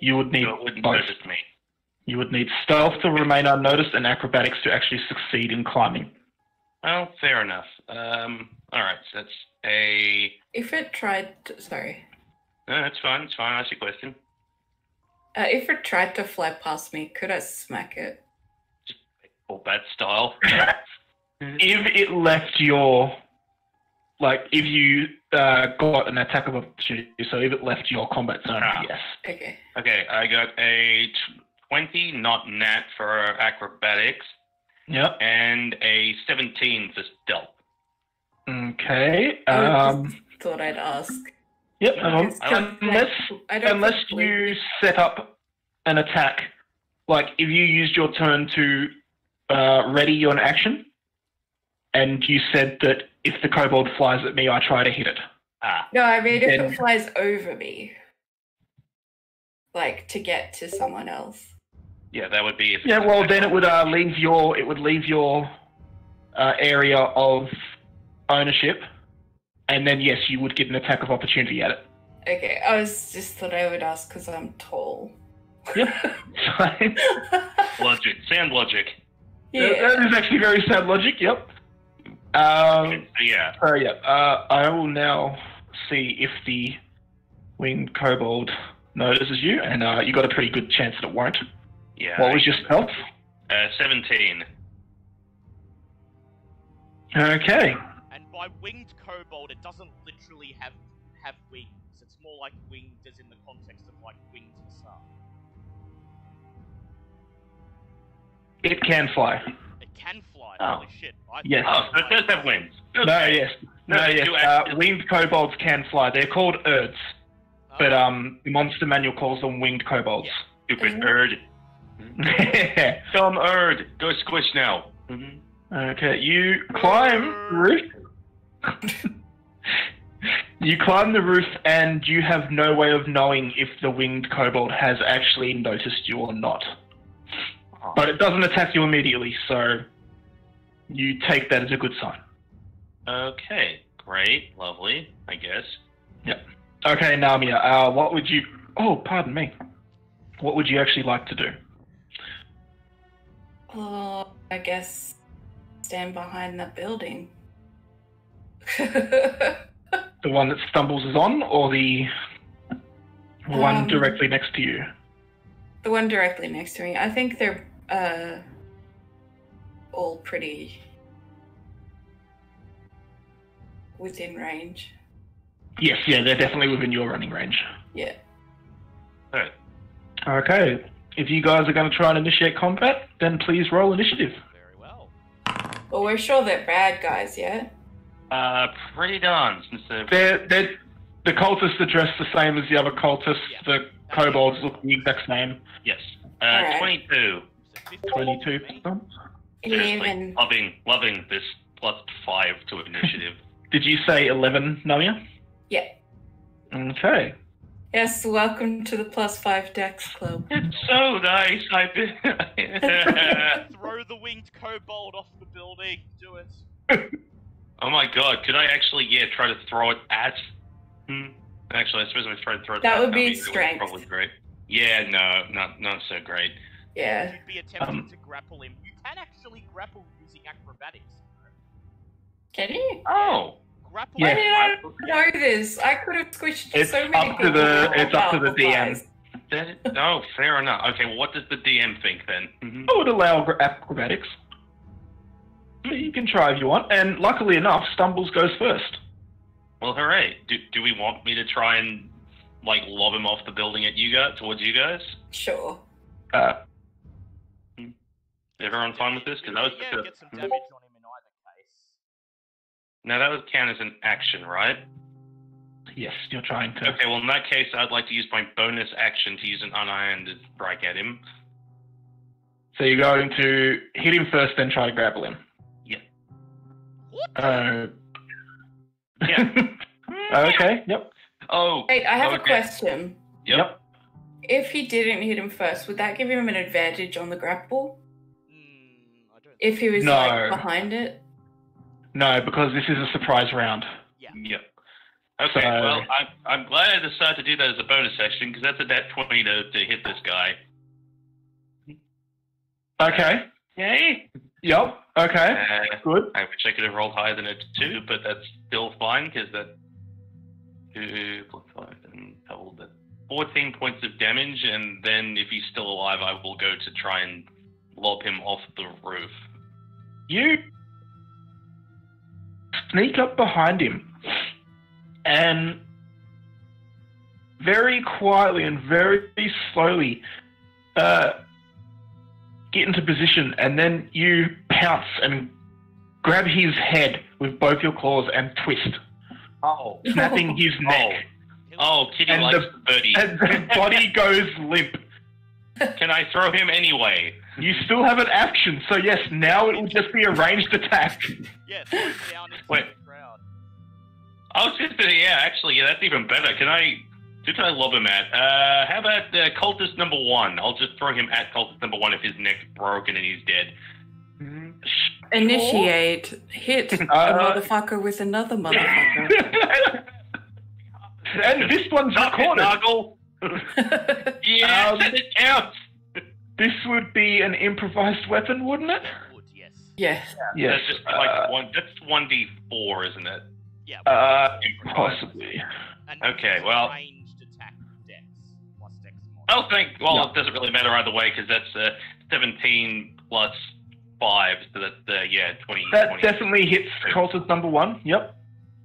You would need So it wouldn't both. notice me. You would need stealth to remain unnoticed and acrobatics to actually succeed in climbing. Well, fair enough. Um, alright, so that's a... If it tried to, sorry. No, that's fine, it's fine, that's your question. Uh, if it tried to fly past me, could I smack it? Or bad style. if it left your like if you uh, got an attack of opportunity, so if it left your combat zone, Ah. yes. Okay. Okay, I got a t- 20, not nat, for acrobatics, Yep. and a 17 for stealth. Okay. I Um, just thought I'd ask. Yep. no problem. It's kind of Unless like- I don't unless you set up an attack, like if you used your turn to uh, ready your action, and you said that if the kobold flies at me, I try to hit it. Ah, No, I mean if Then- it flies over me, like to get to someone else. yeah, that would be. If Yeah, well then it would uh, leave your it would leave your uh, area of ownership, and then yes, you would get an attack of opportunity at it. Okay, I was just thought I would ask because I'm tall. Yep. Fine. logic, sound logic. yeah. That is actually very sound logic. Yep. Um, So, yeah, So yeah, uh, I will now see if the winged kobold notices you, and uh, you got a pretty good chance that it won't. yeah. What was your stealth? Uh, Seventeen. Okay. And by winged kobold, it doesn't literally have have wings. It's more like winged as in the context of like winged stuff. It can fly. It can fly. Oh. Holy shit! I Yes. Oh, so it does have wings. No, Okay. yes. No, No, yes. do Uh, winged kobolds can fly. They're called urds, Oh, but um, the monster manual calls them winged kobolds. Stupid Mhm. urd. Dumb urd. Go squish now. Mhm. okay, you climb the roof. you climb the roof, and you have no way of knowing if the winged kobold has actually noticed you or not. But it doesn't attack you immediately, so you take that as a good sign. Okay, great, lovely. I guess. Yep. Okay, Namia, uh, what would you. Oh, pardon me. What would you actually like to do? Oh, I guess stand behind that building. The one that stumbles is on, or the one Um, directly next to you? the one directly next to me. I think they're uh all pretty within range. Yes, yeah, they're definitely within your running range. Yeah. Alright. Okay, if you guys are going to try and initiate combat, then please roll initiative. Very well. Well, we're sure they're bad guys, yeah? Uh, pretty darn. Since They're, they're, the cultists are dressed the same as the other cultists. Yeah. The kobolds look the exact same. yes, uh, Alright. twenty-two. So 15 22 for me. stumps. Seriously, Even loving, loving this plus five to initiative. Did you say 11, Namia? Yeah. Okay. Yes, welcome to the plus five Dex Club. it's so nice. I've been. Throw the winged kobold off the building. Do it. Oh my god, could I actually, yeah, try to throw it at? Hmm. Actually, I suppose if I try to throw it That at would be Nami, it strength. Probably great. Yeah, no, not not so great. Yeah. You'd be attempting Um, to grapple him. You can actually grapple using acrobatics. Can you? Oh, Grapple. Yeah. Why did I not know this? I could have squished It's so many up to people. the- it's up to the DM. guys. that is, oh, fair enough. Okay, well, what does the DM think then? Mhm. I would allow acrobatics. You can try if you want, and luckily enough, Stumbles goes first. Well, hooray! Do do we want me to try and like lob him off the building at you guys towards you guys? Sure. Uh, Everyone fine with this? Because that was yeah, the get some damage on him in either case. now that would count as an action, right? yes, you're trying to. Okay, well in that case, I'd like to use my bonus action to use an unarmed strike at him. So you're going to hit him first, then try to grapple him. What? Uh, Yeah. okay. Yep. Oh, Wait, I have a question. yep. If he didn't hit him first, would that give him an advantage on the grapple? Mm, I don't. If he was No. like behind it? No, because this is a surprise round. Yeah. Yep. Okay, So- well, I'm, I'm glad I decided to do that as a bonus action because that's a net 20 to, to hit this guy. Okay. Yay! Yep. Okay. Uh, Good. I wish I could have rolled higher than a 2, but that's still fine because that. 2 plus 5 and double that. 14 points of damage, and then if he's still alive, I will go to try and lob him off the roof. You sneak up behind him and very quietly and very slowly uh, get into position, and then you pounce and grab his head with both your claws and twist, Oh. snapping his neck. He'll Oh, Kitty And likes the- Birdie. and the body goes limp. Can I throw him anyway? You still have an action, so yes, now it will just be a ranged attack. Him down into Wait. the crowd. I was just gonna, yeah, actually, yeah, that's even better. Can I? Who can I love him at? Uh, how about uh, cultist number one? I'll just throw him at cultist number one if his neck's broken and he's dead. Initiate. Hit a Uh, motherfucker with another motherfucker. and this one's Knock it, recorded. Noggle. Yeah, Um, it out. This would be an improvised weapon, wouldn't it? Would, yes. yes. Yes. That's just like uh, one. That's one d four, isn't it? Yeah. uh, possibly. okay, well- Ranged attack dex plus dex mod. Oh, thank. Well, Yeah. it doesn't really matter either way because that's uh, seventeen plus five, so that's uh, yeah, 20, That 20. definitely hits cultist number one. Yep.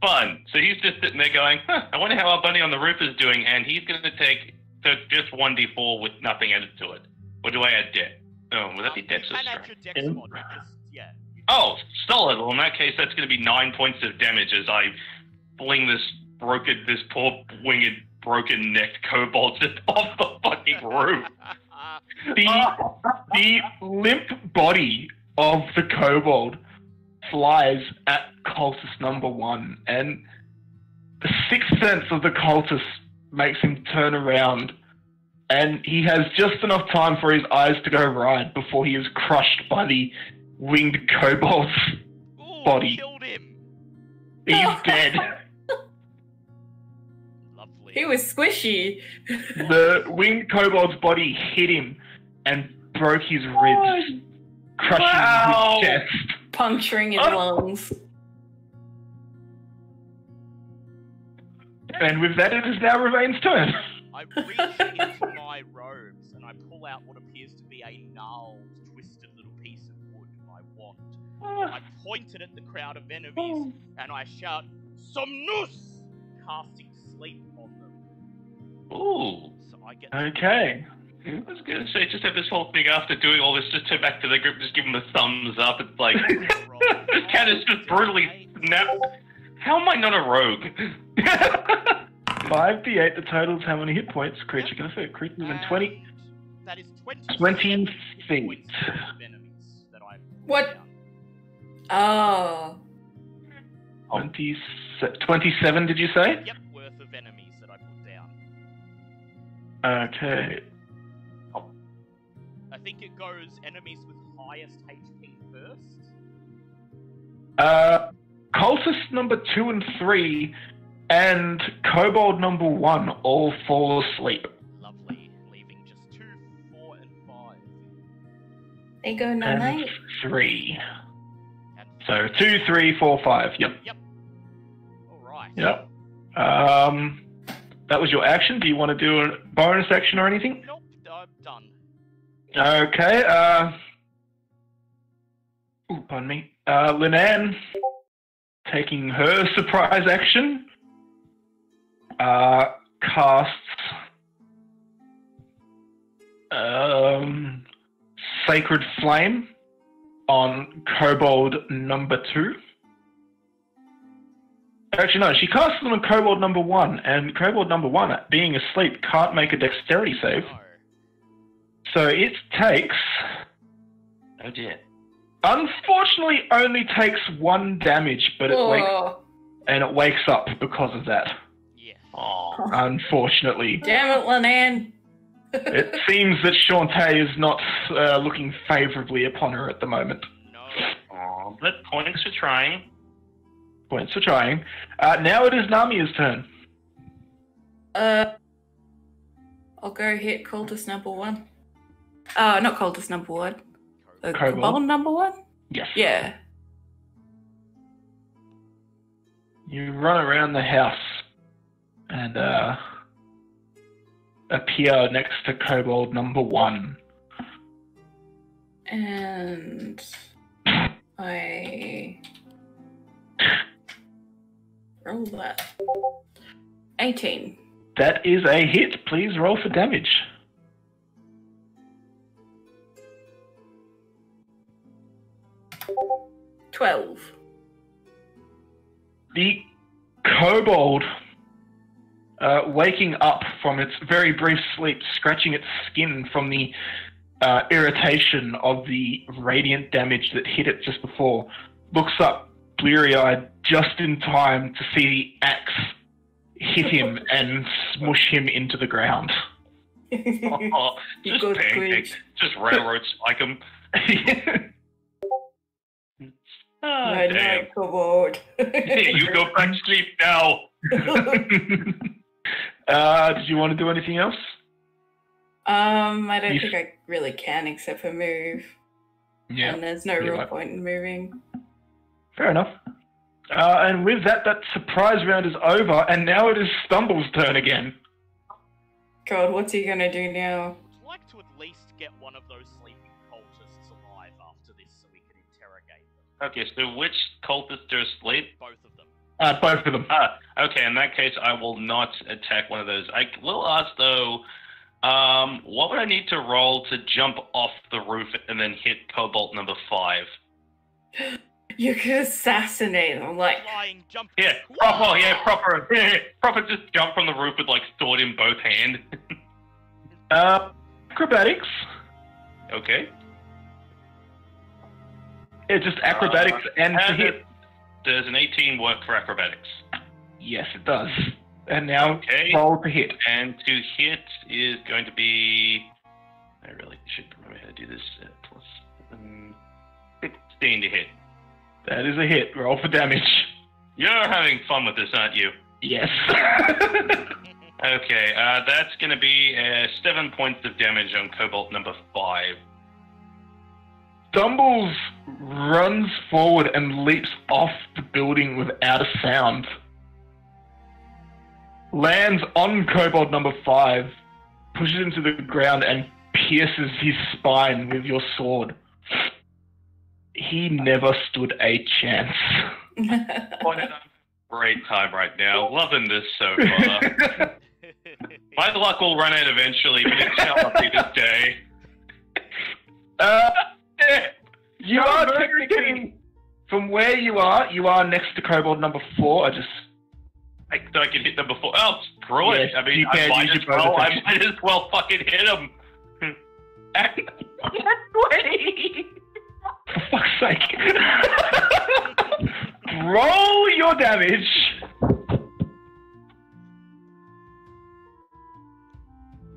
fun. So he's just sitting there going, huh, I wonder how our bunny on the roof is doing, and he's going to take so just 1d4 with nothing added to it. Or do I add debt? Oh, would that be Um, debt you can add strength? your dex Yeah. mod, yeah. Oh, solid. Well, in that case, that's going to be nine points of damage as I fling this broken, this poor winged, broken necked kobold just off the fucking roof. The the limp body of the kobold flies at cultist number one, and the sixth sense of the cultist makes him turn around, and he has just enough time for his eyes to go wide before he is crushed by the winged kobold's. Ooh, Body. killed him. He's dead. Lovely. He was squishy. The winged kobold's body hit him and broke his ribs, oh, crushing Wow. his chest. Puncturing his Oh. lungs. And with that, it is now Ravain's turn. I reach into my robes and I pull out what appears to be a gnarled, twisted little piece of wood, my wand. Ah. I point it at the crowd of enemies oh. and I shout, Somnus! Casting sleep on them. Ooh. So I get Okay. Hmm, I was going to say, just have this whole thing after doing all this, just turn back to the group, just give them a thumbs up. It's like, this cat is just brutally snapped. How am I not a rogue? 5d8, the total is how many hit points creature can affect. Creature within 20. That is 20, 20 hit feet. points of enemies that I What? down. Oh. 20, 27, did you say? Yep, Okay. I think it goes enemies with highest HP first. Uh, cultist number 2 and 3 and kobold number 1 all fall asleep. Lovely, leaving just two, four, and five. They go And night 3. And So two, three, four, five. Yep. Yep. all right. Yep. Um, that was your action. Do you want to do a bonus action or anything? Nope, I'm done. Okay. Uh, ooh, pardon me. Uh, Linan, taking her surprise action, uh, casts um, Sacred Flame on Kobold number two. Actually, no, she casts them on Kobold number one, and Kobold number one, being asleep, can't make a dexterity save. No. So it takes, Oh dear. unfortunately, only takes one damage, but it wakes and it wakes up because of that. Yeah. Oh. Unfortunately, damn it, Linan. it seems that Chauntea is not uh, looking favourably upon her at the moment. No. Oh, but points for trying. Points for trying. Uh, now it is Namia's turn. Uh, I'll go hit cultist number one. Uh, not cultist number one. Uh, Kobold. Kobold number one? Yes. Yeah. You run around the house and uh, appear next to Kobold number one. And I roll that. 18. That is a hit. Please roll for damage. Twelve. The kobold uh, waking up from its very brief sleep, scratching its skin from the uh, irritation of the radiant damage that hit it just before, looks up bleary eyed just in time to see the axe hit him and smush him into the ground. Oh, just got pancake, just railroad spike him. Night damn. Hey, you go back to sleep now. uh, did you want to do anything else? Um, I don't You- think I really can except for move. Yeah. And there's no Yeah, real right. point in moving. Fair enough. Uh, and with that, that surprise round is over, and now it is Stumble's turn again. God, what's he gonna do now? I'd like to at least get one of those sleeping cultists alive after this so we can interrogate them. Okay, so which cultists are asleep? Both of them. Uh, both of them. Ah, okay. In that case, I will not attack one of those. I will ask though, um, what would I need to roll to jump off the roof and then hit Kobold number five? You could assassinate them, like Flying, jump. Yeah, proper. Yeah, proper. proper. Just jump from the roof with like sword in both hand. Uh, acrobatics. okay. Yeah, just acrobatics and to hit. Does an 18 work for acrobatics? Yes, it does. And now Okay. roll to hit. And to hit is going to be. I really should remember how to do this. Uh, plus seven, 16 to hit. That is a hit. Roll for damage. You're having fun with this, aren't you? Yes. Okay, uh, that's going to be uh, seven points of damage on Kobold number five. Stumbles runs forward and leaps off the building without a sound. Lands on Kobold number five, pushes him to the ground, and pierces his spine with your sword. He never stood a chance. Great time right now. Loving this so far. My luck will run out eventually, but it shall not be this day. uh, you No, are technically, from where you are, you are next to Kobold number four. I just I, so I can hit them before. Oh, screw it. I mean, you I might use as well. I might as well fucking hit him. For fuck's sake. Roll your damage.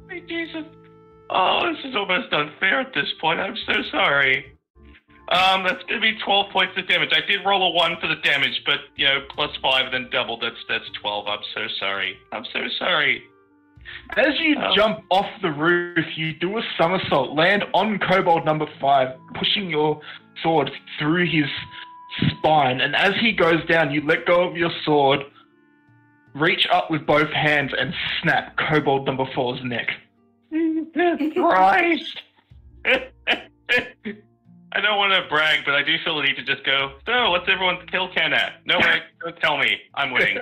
Hey, Jesus. Oh, this is almost unfair at this point. I'm so sorry. Um, that's gonna be 12 points of damage. I did roll a one for the damage, but you know, plus five and then double. That's that's 12. I'm so sorry. I'm so sorry. As you Oh. jump off the roof, you do a somersault, land on Kobold number five, pushing your sword through his spine. And as he goes down, you let go of your sword, reach up with both hands, and snap Kobold number four's neck. Christ. I don't want to brag, but I do feel the need to just go. So, what's everyone's kill count at? No, way, don't tell me. I'm winning.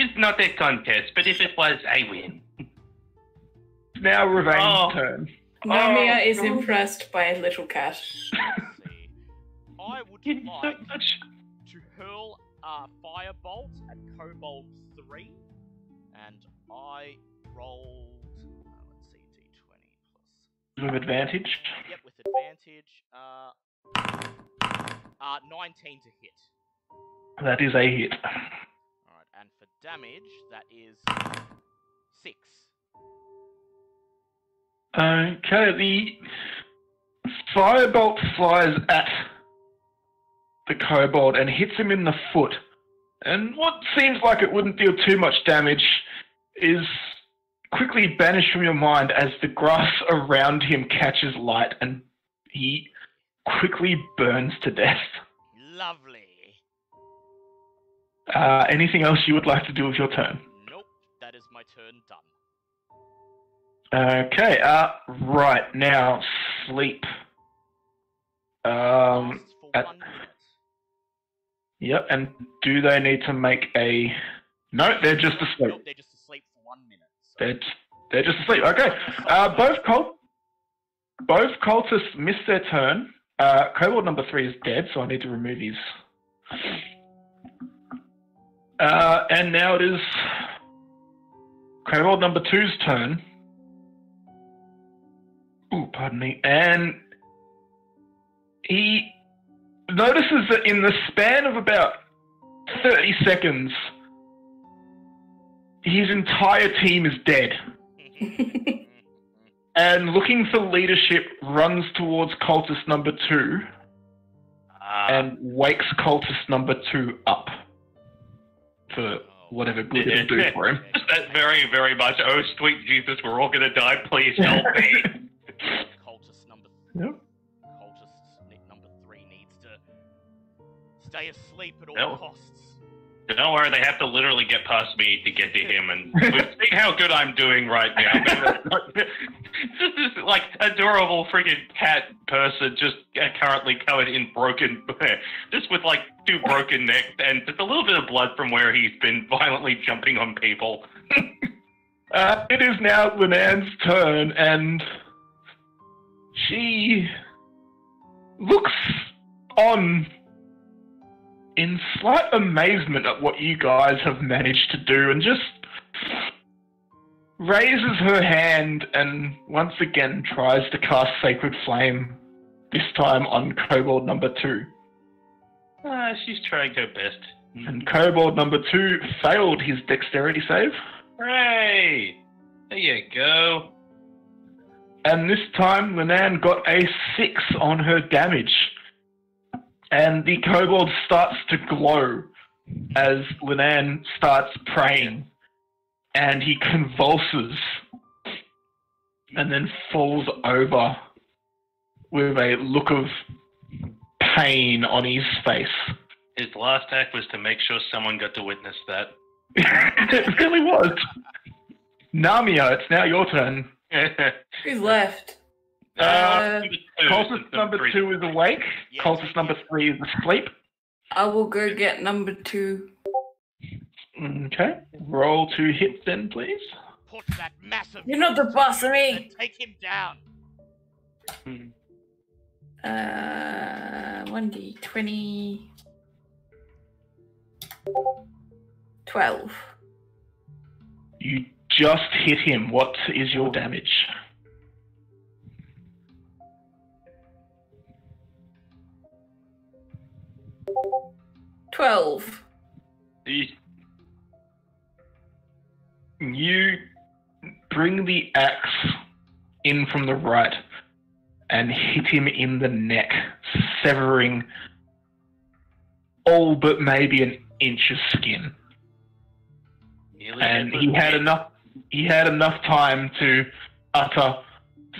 It's not a contest, but if it was, I win. now Ravain's Oh. turn. Namia Oh, is God. impressed by a Little Cat. I would It's so like much. to hurl a firebolt at Kobold 3, and I rolled. Uh, let's see, d20 plus. With advantage. Yep, with advantage. Uh, uh, 19 to hit. That is a hit. Alright, and for damage, that is 6. Okay, the firebolt flies at the kobold and hits him in the foot. And what seems like it wouldn't deal too much damage is quickly banished from your mind as the grass around him catches light and he quickly burns to death. Lovely. Uh, anything else you would like to do with your turn? Nope, that is my turn done. Okay, uh, right now, sleep. Um, at- Yep, and do they need to make a? No, they're just asleep. Nope, they're just asleep for one minute. So. They're just, they're just asleep. Okay, uh, both cult, both cultists missed their turn. Uh, number three is dead, so I need to remove his. Uh, and now it is Kobold number two's turn. Ooh, pardon me. And he notices that in the span of about 30 seconds, his entire team is dead. And looking for leadership, runs towards cultist number two Ah, and wakes cultist number two up for oh, whatever good it'll do for him. That's very, very much. Oh, sweet Jesus, we're all gonna die. Please help me. Cultist number Yep. cultist number three needs to stay asleep at all No. costs. Don't worry, they have to literally get past me to get to him, and we've how good I'm doing right now. just this like adorable freaking cat person, just uh, currently covered in broken, just with like two broken necks and just a little bit of blood from where he's been violently jumping on people. Uh, it is now Linan's turn, and she looks on in slight amazement at what you guys have managed to do, and just raises her hand and once again tries to cast Sacred Flame, this time on Kobold number two. Uh, she's trying her best. And Kobold number two failed his dexterity save. Hooray! There you go. And this time, Linan got a six on her damage. And the kobold starts to glow as Linan starts praying. And he convulses and then falls over with a look of pain on his face. His last act was to make sure someone got to witness that. it really was. Namia, it's now your turn. Who's left? Uh, Uh, Cultist number two is awake. Yes. Cultist number three is asleep. I will go get number two. Okay. Roll to hit then, please. Put that massive. You're not the boss of me. Take him down. Uh, 1d20. 12. You just hit him. What is your damage? Twelve. You bring the axe in from the right and hit him in the neck, severing all but maybe an inch of skin. nearly and he had me. enough he had enough time to utter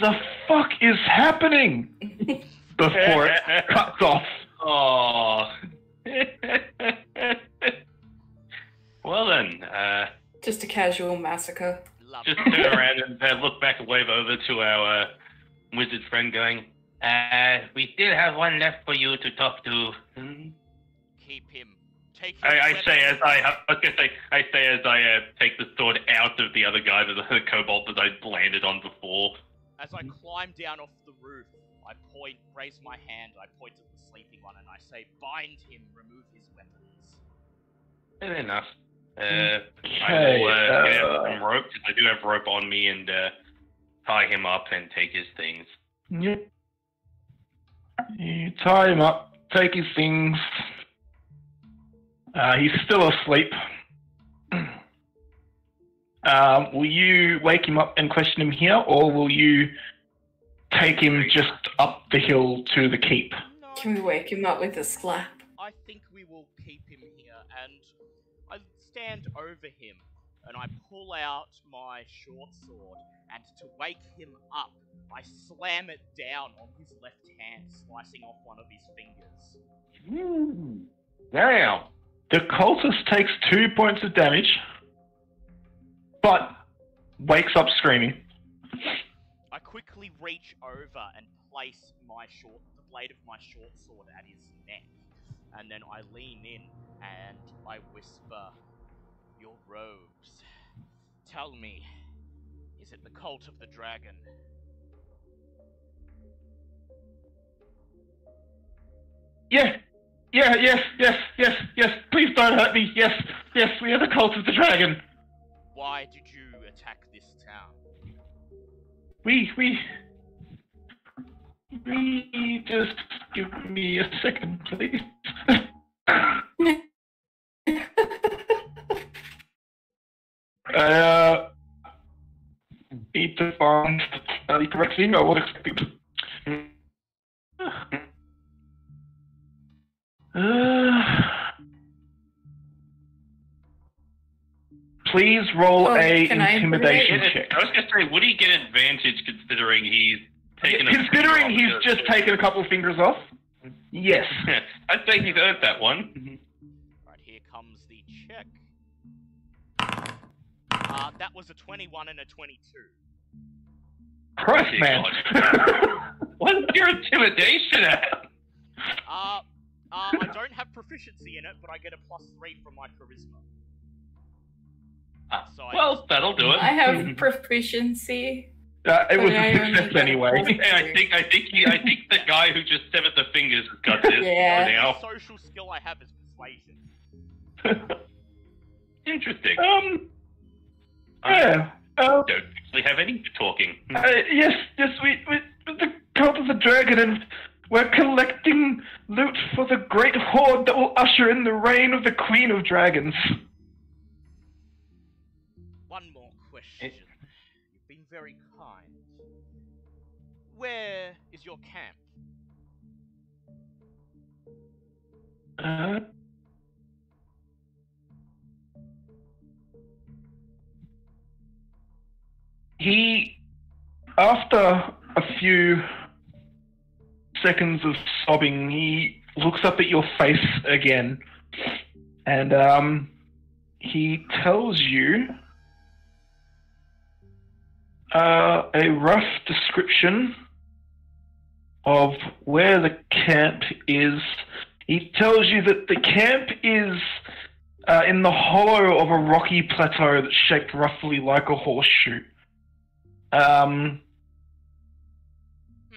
the fuck is happening before it cuts off Oh. well then, uh, Just a casual massacre. Love just turn around and uh, look back and wave over to our uh, wizard friend, going, "Uh, we still have one left for you to talk to." Hmm? Keep him. Take his I, I say as. I, I was gonna say, I say as I uh, take the sword out of the other guy, the, the kobold that I landed on before. As I climb down off the roof, I point, raise my hand, I point at the sleeping one, and I say, "Bind him. Remove his weapons." Fair enough. Uh, I Okay, will uh, get uh, some rope 'cause I do have rope on me and uh, tie him up and take his things. Yep. You tie him up, take his things. Uh, he's still asleep. Um, will you wake him up and question him here, or will you take him just up the hill to the keep? No, Can we wake him up with a slap? I think we will keep him here, and I stand over him, and I pull out my short sword, and to wake him up, I slam it down on his left hand, slicing off one of his fingers. Hmm. Damn. The cultist takes two points of damage, but wakes up screaming. I quickly reach over and place my short, the blade of my short sword at his neck, and then I lean in and I whisper, "Your robes. Tell me, is it the cult of the dragon?" Yeah, yeah, yes, yes, yes, yes. Please don't hurt me. Yes, yes, we are the cult of the dragon. Why did you attack this town. We we we just give me a second, please. I uh, need to find uh, the correct email. What expected? Uh, please roll Oh, a can I intimidation check. I was gonna say, would he get advantage considering he's taken a Considering he's off just the- taken a couple of fingers off, yes. I think he's earned that one. Right, here comes the check. Uh, that was a 21 and a 22. Christ, Oh, man. What's your intimidation at? Uh, uh, I don't have proficiency in it, but I get a plus 3 from my charisma. Ah, So I well, that'll do it. I have proficiency. Uh, it was But I a only success anyway. I think I think he, I think the guy who just severed the fingers has got this Yeah. The now. only social skill I have is persuasion. Interesting. um, I yeah. Uh, don't actually have any talking. uh, yes, yes, we, we, the cult of the dragon, and we're collecting loot for the great hoard that will usher in the reign of the Queen of Dragons. One more question. You've been very kind. Where is your camp? Uh, he, after a few seconds of sobbing, he looks up at your face again, and um, he tells you uh, a rough description of where the camp is. He tells you that the camp is uh, in the hollow of a rocky plateau that's shaped roughly like a horseshoe. Um, Hmm.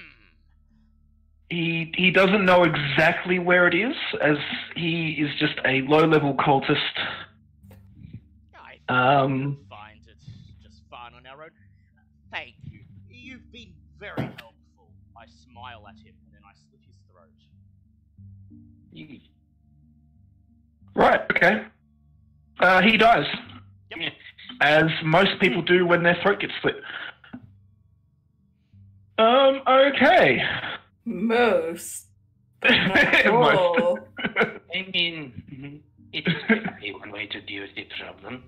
he he doesn't know exactly where it is, as he is just a low-level cultist. Um, find it just fine on our own. Thank you. You've been very helpful. I smile at him and then I slit his throat. right. Okay. Uh, he dies, Yep. as most people do when their throat gets slit. Um. Okay. Most. Most. I mean, it's definitely one way to deal with the problem.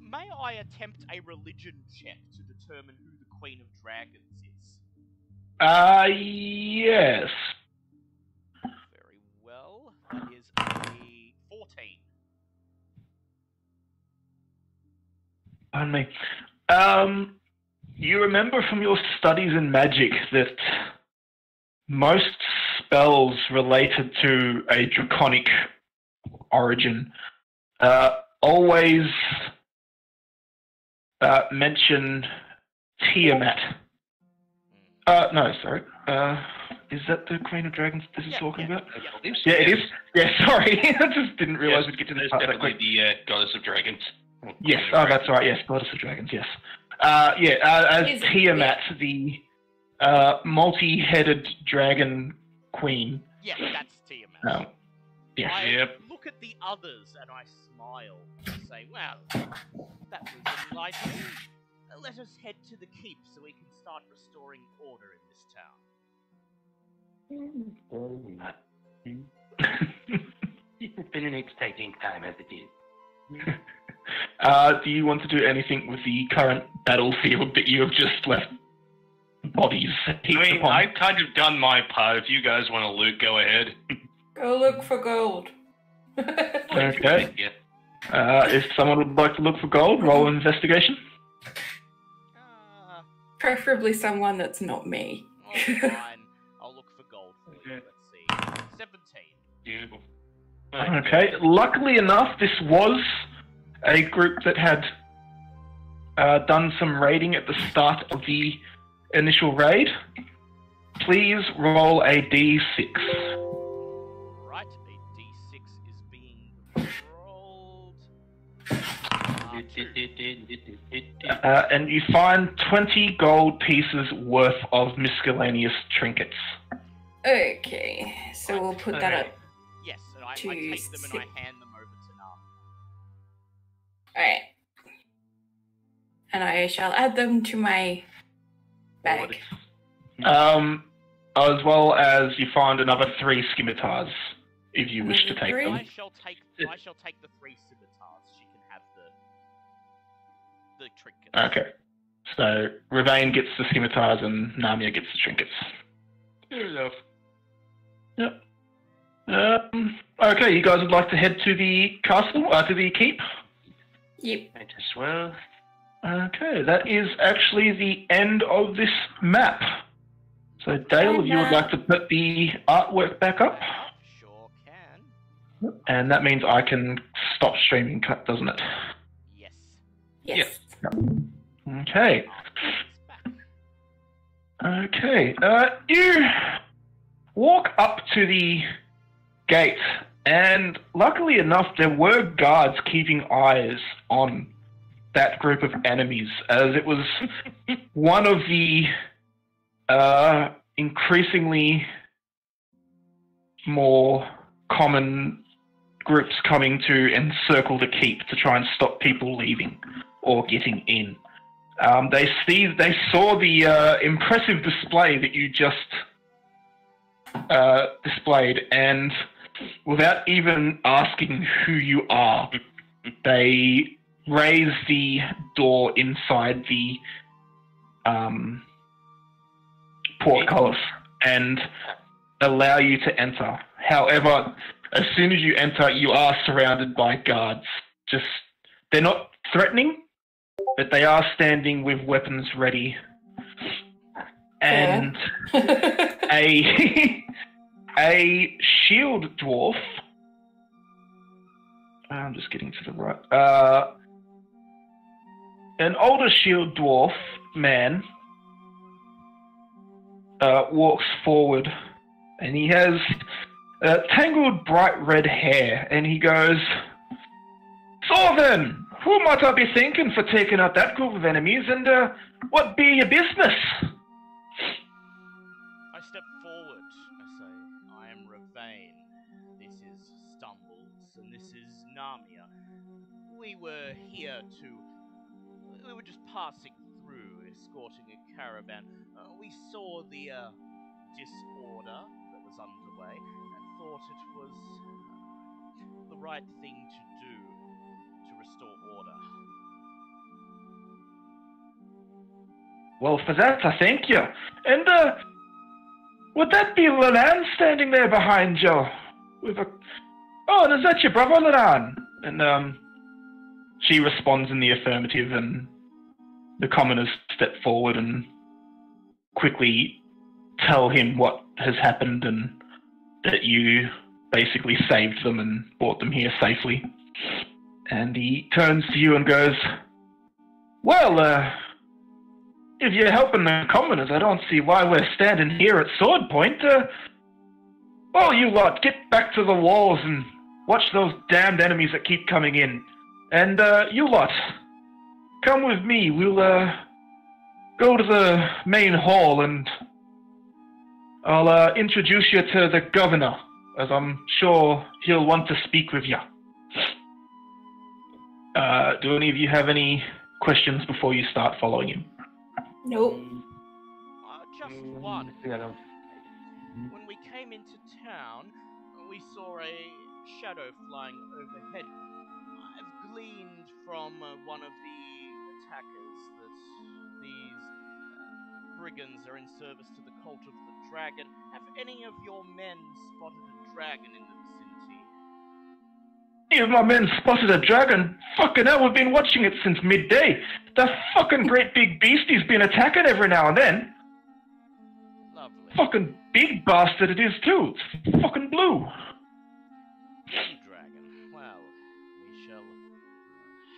May I attempt a religion check to determine who the Queen of Dragons is? Uh, yes. Very well. That is a 14. Pardon me. Um, you remember from your studies in magic that most spells related to a draconic origin uh, always uh, mention Tiamat. Uh, no, sorry. Uh, is that the Queen of Dragons this is Yeah, talking yeah, about? yeah. Yeah, it is. Yeah, sorry. I just didn't realize Yes, we'd get to this part that quick. the uh, goddess of dragons. Yes, oh, that's right. Yes, Goddess of Dragons. Yes. Uh, yeah, uh, as Is- Tiamat, the uh, multi-headed dragon queen. Yes, that's Tiamat. Um, yes. I Yep. look at the others and I smile and say, well, that was enlightening. Let us head to the keep so we can start restoring order in this town. It's been an exciting time as it is. uh, do you want to do anything with the current battlefield that you have just left bodies I mean, upon? I've kind of done my part. If you guys want to loot, go ahead. Go look for gold. Okay. Uh, if someone would like to look for gold, roll an investigation. Preferably someone that's not me. oh, fine. I'll look for gold for you. Okay. Let's see. 17. Beautiful. Okay. Luckily enough, this was a group that had uh, done some raiding at the start of the initial raid. Please roll a d6. Uh, two. And you find 20 gold pieces worth of miscellaneous trinkets. Okay, so we'll put that up. Yes, and I, I take them and I hand them over to Nam. Alright. And I shall add them to my bag. Um, as well as you find another three scimitars, if you wish to Another take three? them. I shall take I shall take the three scimitars. The the trinkets. Okay. So Ravain gets the scimitars and Namia gets the trinkets. Fair enough. Yep. Um, okay, you guys would like to head to the castle, uh, to the keep? Yep. Might as well. Okay, that is actually the end of this map. So Dale, if you would like to put the artwork back up, Sure can. and that means I can stop streaming, cut, doesn't it? Yes. Yes. Okay. Artwork is back. Okay. Uh, you walk up to the gate, and luckily enough, there were guards keeping eyes on that group of enemies, as it was one of the uh, increasingly more common groups coming to encircle the keep to try and stop people leaving or getting in. Um, they see, they saw the uh, impressive display that you just uh, displayed, and without even asking who you are, they raise the door inside the um, portcullis and allow you to enter. However, as soon as you enter, you are surrounded by guards. Just they're not threatening, but they are standing with weapons ready. And a a shield dwarf. I'm just getting to the right. Uh, an older shield dwarf man uh, walks forward, and he has uh, tangled bright red hair, and he goes, "So then, who might I be thinking for taking out that group of enemies, and uh, what be your business?" I step forward. I say, I am Ravain. This is Stumbles, and this is Namia. We were here to. We were just passing through, escorting a caravan. Uh, we saw the uh, disorder that was underway and thought it was uh, the right thing to do restore order. Well, for that, I thank you. And, uh, would that be Linan standing there behind you? With a. Oh, is that your brother, Linan? And, um, she responds in the affirmative, and the commoners step forward and quickly tell him what has happened and that you basically saved them and brought them here safely. And he turns to you and goes, Well, uh, if you're helping the commoners, I don't see why we're standing here at sword point. Uh, well, you lot, get back to the walls and watch those damned enemies that keep coming in. And uh, you lot, come with me. We'll uh, go to the main hall and I'll uh, introduce you to the governor, as I'm sure he'll want to speak with you. Uh, do any of you have any questions before you start following him? Nope. Uh, just one. I. When we came into town, we saw a shadow flying overhead. I've gleaned from uh, one of the attackers that these uh, brigands are in service to the cult of the dragon. Have any of your men spotted a dragon in the vicinity? Of my men spotted a dragon? Fucking hell, we've been watching it since midday. That fucking great big beastie's been attacking every now and then. Lovely. Fucking big bastard it is too. It's fucking blue. Dragon. Well, we shall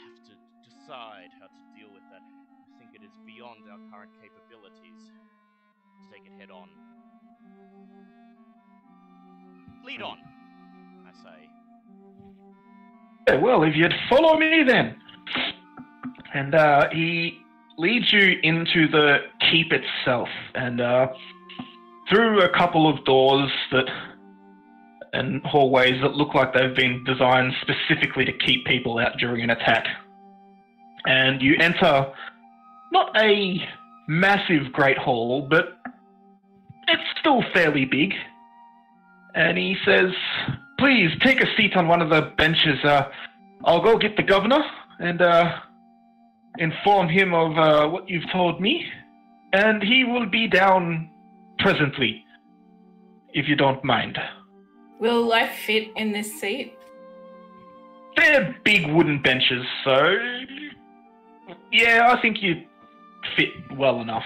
have to decide how to deal with that. I think it is beyond our current capabilities to take it head on. Lead on, I say. Well, if you'd follow me then. and uh, he leads you into the keep itself, and uh, through a couple of doors that and hallways that look like they've been designed specifically to keep people out during an attack. And you enter not a massive great hall, but it's still fairly big. And he says, Please take a seat on one of the benches. Uh, I'll go get the governor and uh, inform him of uh, what you've told me. And he will be down presently, if you don't mind. Will I fit in this seat? They're big wooden benches, so yeah, I think you fit well enough.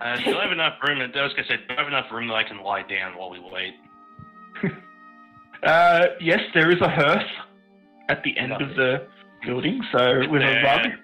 Uh, do I have enough room? I was gonna say, do I have enough room that I can lie down while we wait? Uh, yes, there is a hearth at the end of the building, so with a rug. I,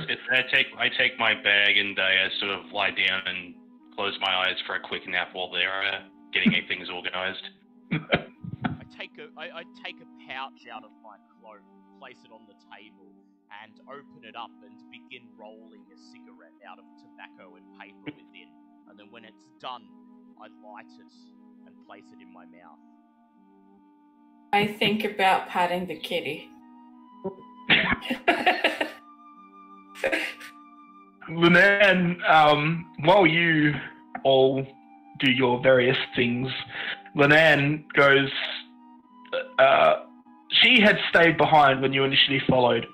So gonna, I take I take my bag and I uh, sort of lie down and close my eyes for a quick nap while they're uh, getting things organized. I take a I, I take a pouch out of my cloak, place it on the table, and open it up and begin rolling a cigarette out of tobacco and paper within. And then when it's done, I light it and place it in my mouth. I think about patting the kitty. Linan, um, while you all do your various things, Linan goes. Uh, she had stayed behind when you initially followed,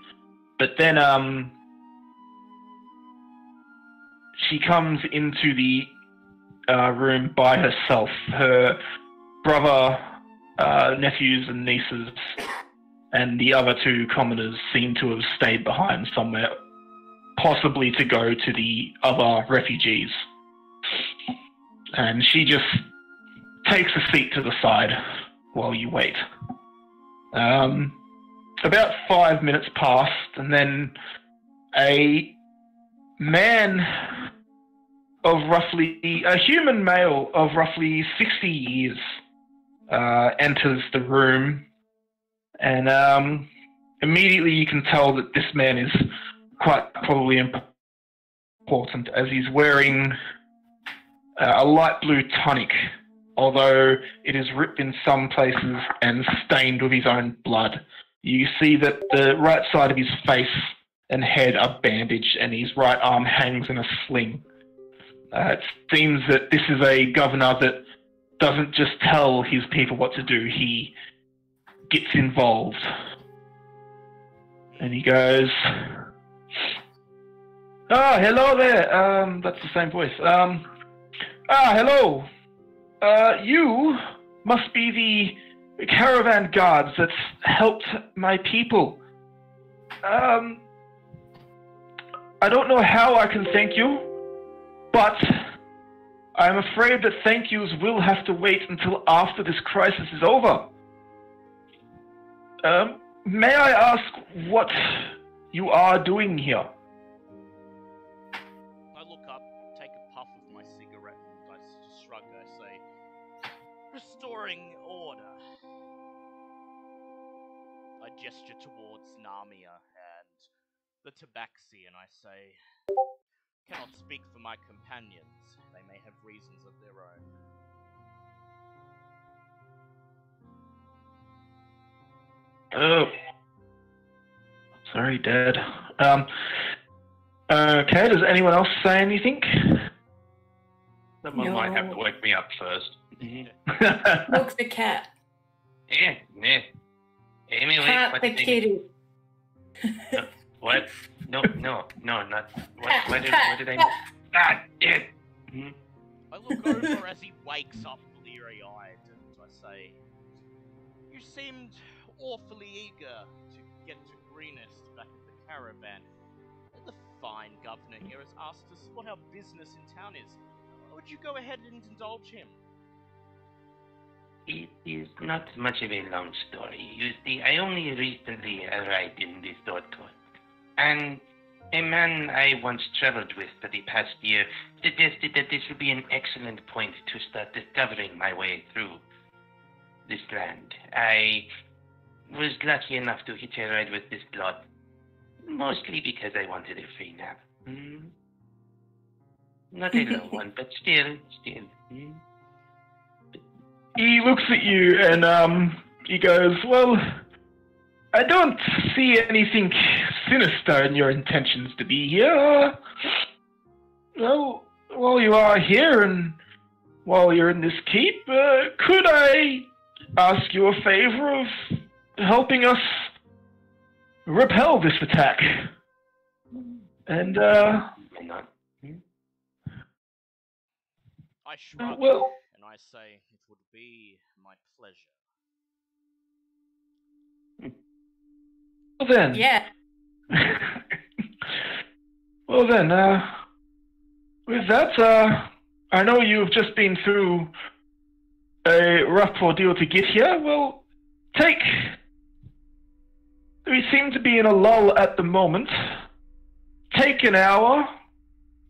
but then um, she comes into the uh, room by herself. Her brother, uh, nephews, and nieces, and the other two commoners seem to have stayed behind somewhere possibly to go to the other refugees. And she just takes a seat to the side while you wait. Um, about five minutes passed, and then a man of roughly, a human male of roughly 60 years uh, enters the room, and um, immediately you can tell that this man is quite probably important as he's wearing uh, a light blue tunic, although it is ripped in some places and stained with his own blood. You see that the right side of his face and head are bandaged, and his right arm hangs in a sling. Uh, it seems that this is a governor that doesn't just tell his people what to do, he gets involved. And he goes, Ah, hello there. Um, that's the same voice. Um, ah, hello. Uh, you must be the caravan guards that's helped my people. Um, I don't know how I can thank you, but I'm afraid that thank yous will have to wait until after this crisis is over. Um, may I ask what you are doing here? I look up, take a puff of my cigarette, I shrug. I say, "Restoring order." I gesture towards Namia and the Tabaxi, and I say, "Cannot speak for my companions. They may have reasons of their own." Oh. Sorry, Dad. Um. Okay. Does anyone else say anything? Someone might have to wake me up first. Look, the cat. Yeah, yeah. Amy, wait, Pat what the kitty. What? No, no, no, not. What, what, did, what did I. pat. Ah, yeah. Hmm? I look over as he wakes up bleary eyed and I say, You seemed awfully eager to get to Greenest back at the caravan. The fine governor here has asked us what our business in town is. Would you go ahead and indulge him? It is not much of a long story. You see, I only recently arrived in this Dortmund. And a man I once traveled with for the past year suggested that this would be an excellent point to start discovering my way through this land. I was lucky enough to hitch a ride with this lot. Mostly because I wanted a free nap. Hmm? Not a long one, but still, still. Hmm? He looks at you and um, he goes, Well, I don't see anything sinister in your intentions to be here. Well, while you are here and while you're in this keep, uh, could I ask you a favor of helping us repel this attack? And, uh, I shrug well, and I say it would be my pleasure. well then. Yeah. well then, uh, with that, uh, I know you've just been through a rough ordeal to get here. Well, take. We seem to be in a lull at the moment. Take an hour.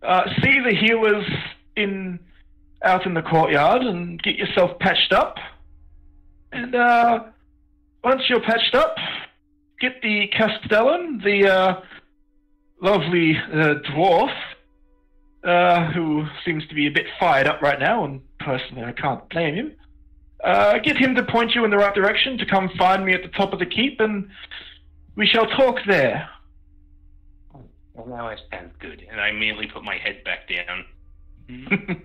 Uh, see the healers in out in the courtyard and get yourself patched up. And uh, once you're patched up, get the Castellan, the uh, lovely uh, dwarf, uh, who seems to be a bit fired up right now, and personally I can't blame him. Uh, get him to point you in the right direction to come find me at the top of the keep, and we shall talk there. Well, now I stand good, and I immediately put my head back down.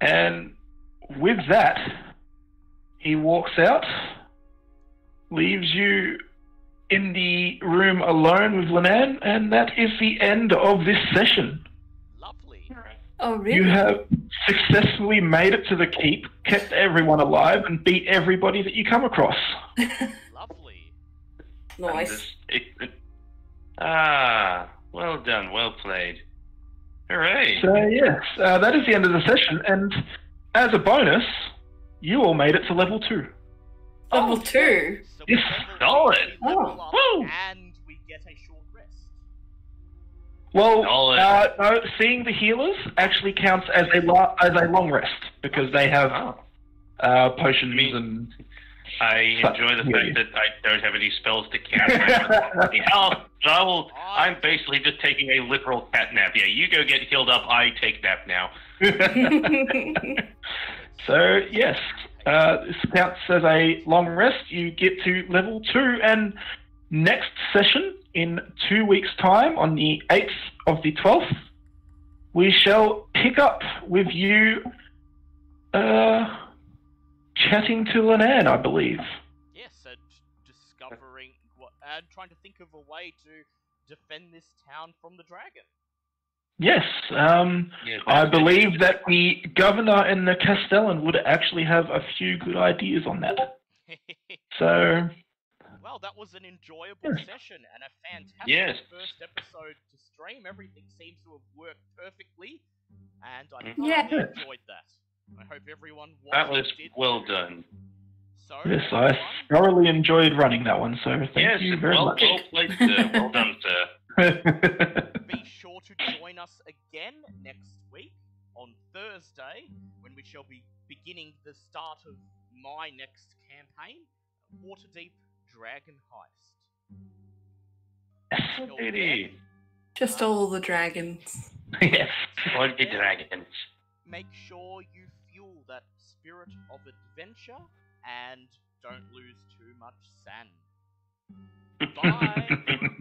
and with that, he walks out, leaves you in the room alone with Linan, and that is the end of this session. Lovely. Oh, really? You have successfully made it to the keep, kept everyone alive, and beat everybody that you come across. Lovely. And nice. this- it- ah, well done, well played. Hooray! So yes, uh, that is the end of the session, and as a bonus, you all made it to level two. Level two. So Yes, level solid. two, we level up, Woo. And we get a short rest. Well, uh, no, seeing the healers actually counts as a lo- as a long rest because they have Oh, uh, potions Me- and. I enjoy the fact that I don't have any spells to cast. Hell, I will, I'm basically just taking a literal cat nap. Yeah, you go get healed up, I take nap now. so yes, uh, this counts as a long rest. You get to level two, and next session in two weeks' time, on the eighth of the twelfth, we shall pick up with you, uh, chatting to Linan, I believe. Yes, and discovering what, and trying to think of a way to defend this town from the dragon. Yes, um, Yeah, I that's believe that the governor and the Castellan would actually have a few good ideas on that. So, well, that was an enjoyable session and a fantastic Yes. first episode to stream. Everything seems to have worked perfectly, and I Mhm. thoroughly Yeah. enjoyed that. I hope everyone That was did well too. done. So, yes, I thoroughly enjoyed running that one, so thank yes, you very well, much. well played, sir. Well done, sir. be sure to join us again next week on Thursday when we shall be beginning the start of my next campaign, Waterdeep Dragon Heist. Then, Just um, all the dragons. yes. All the dragons. make sure you fuel that spirit of adventure and don't lose too much sand. Bye.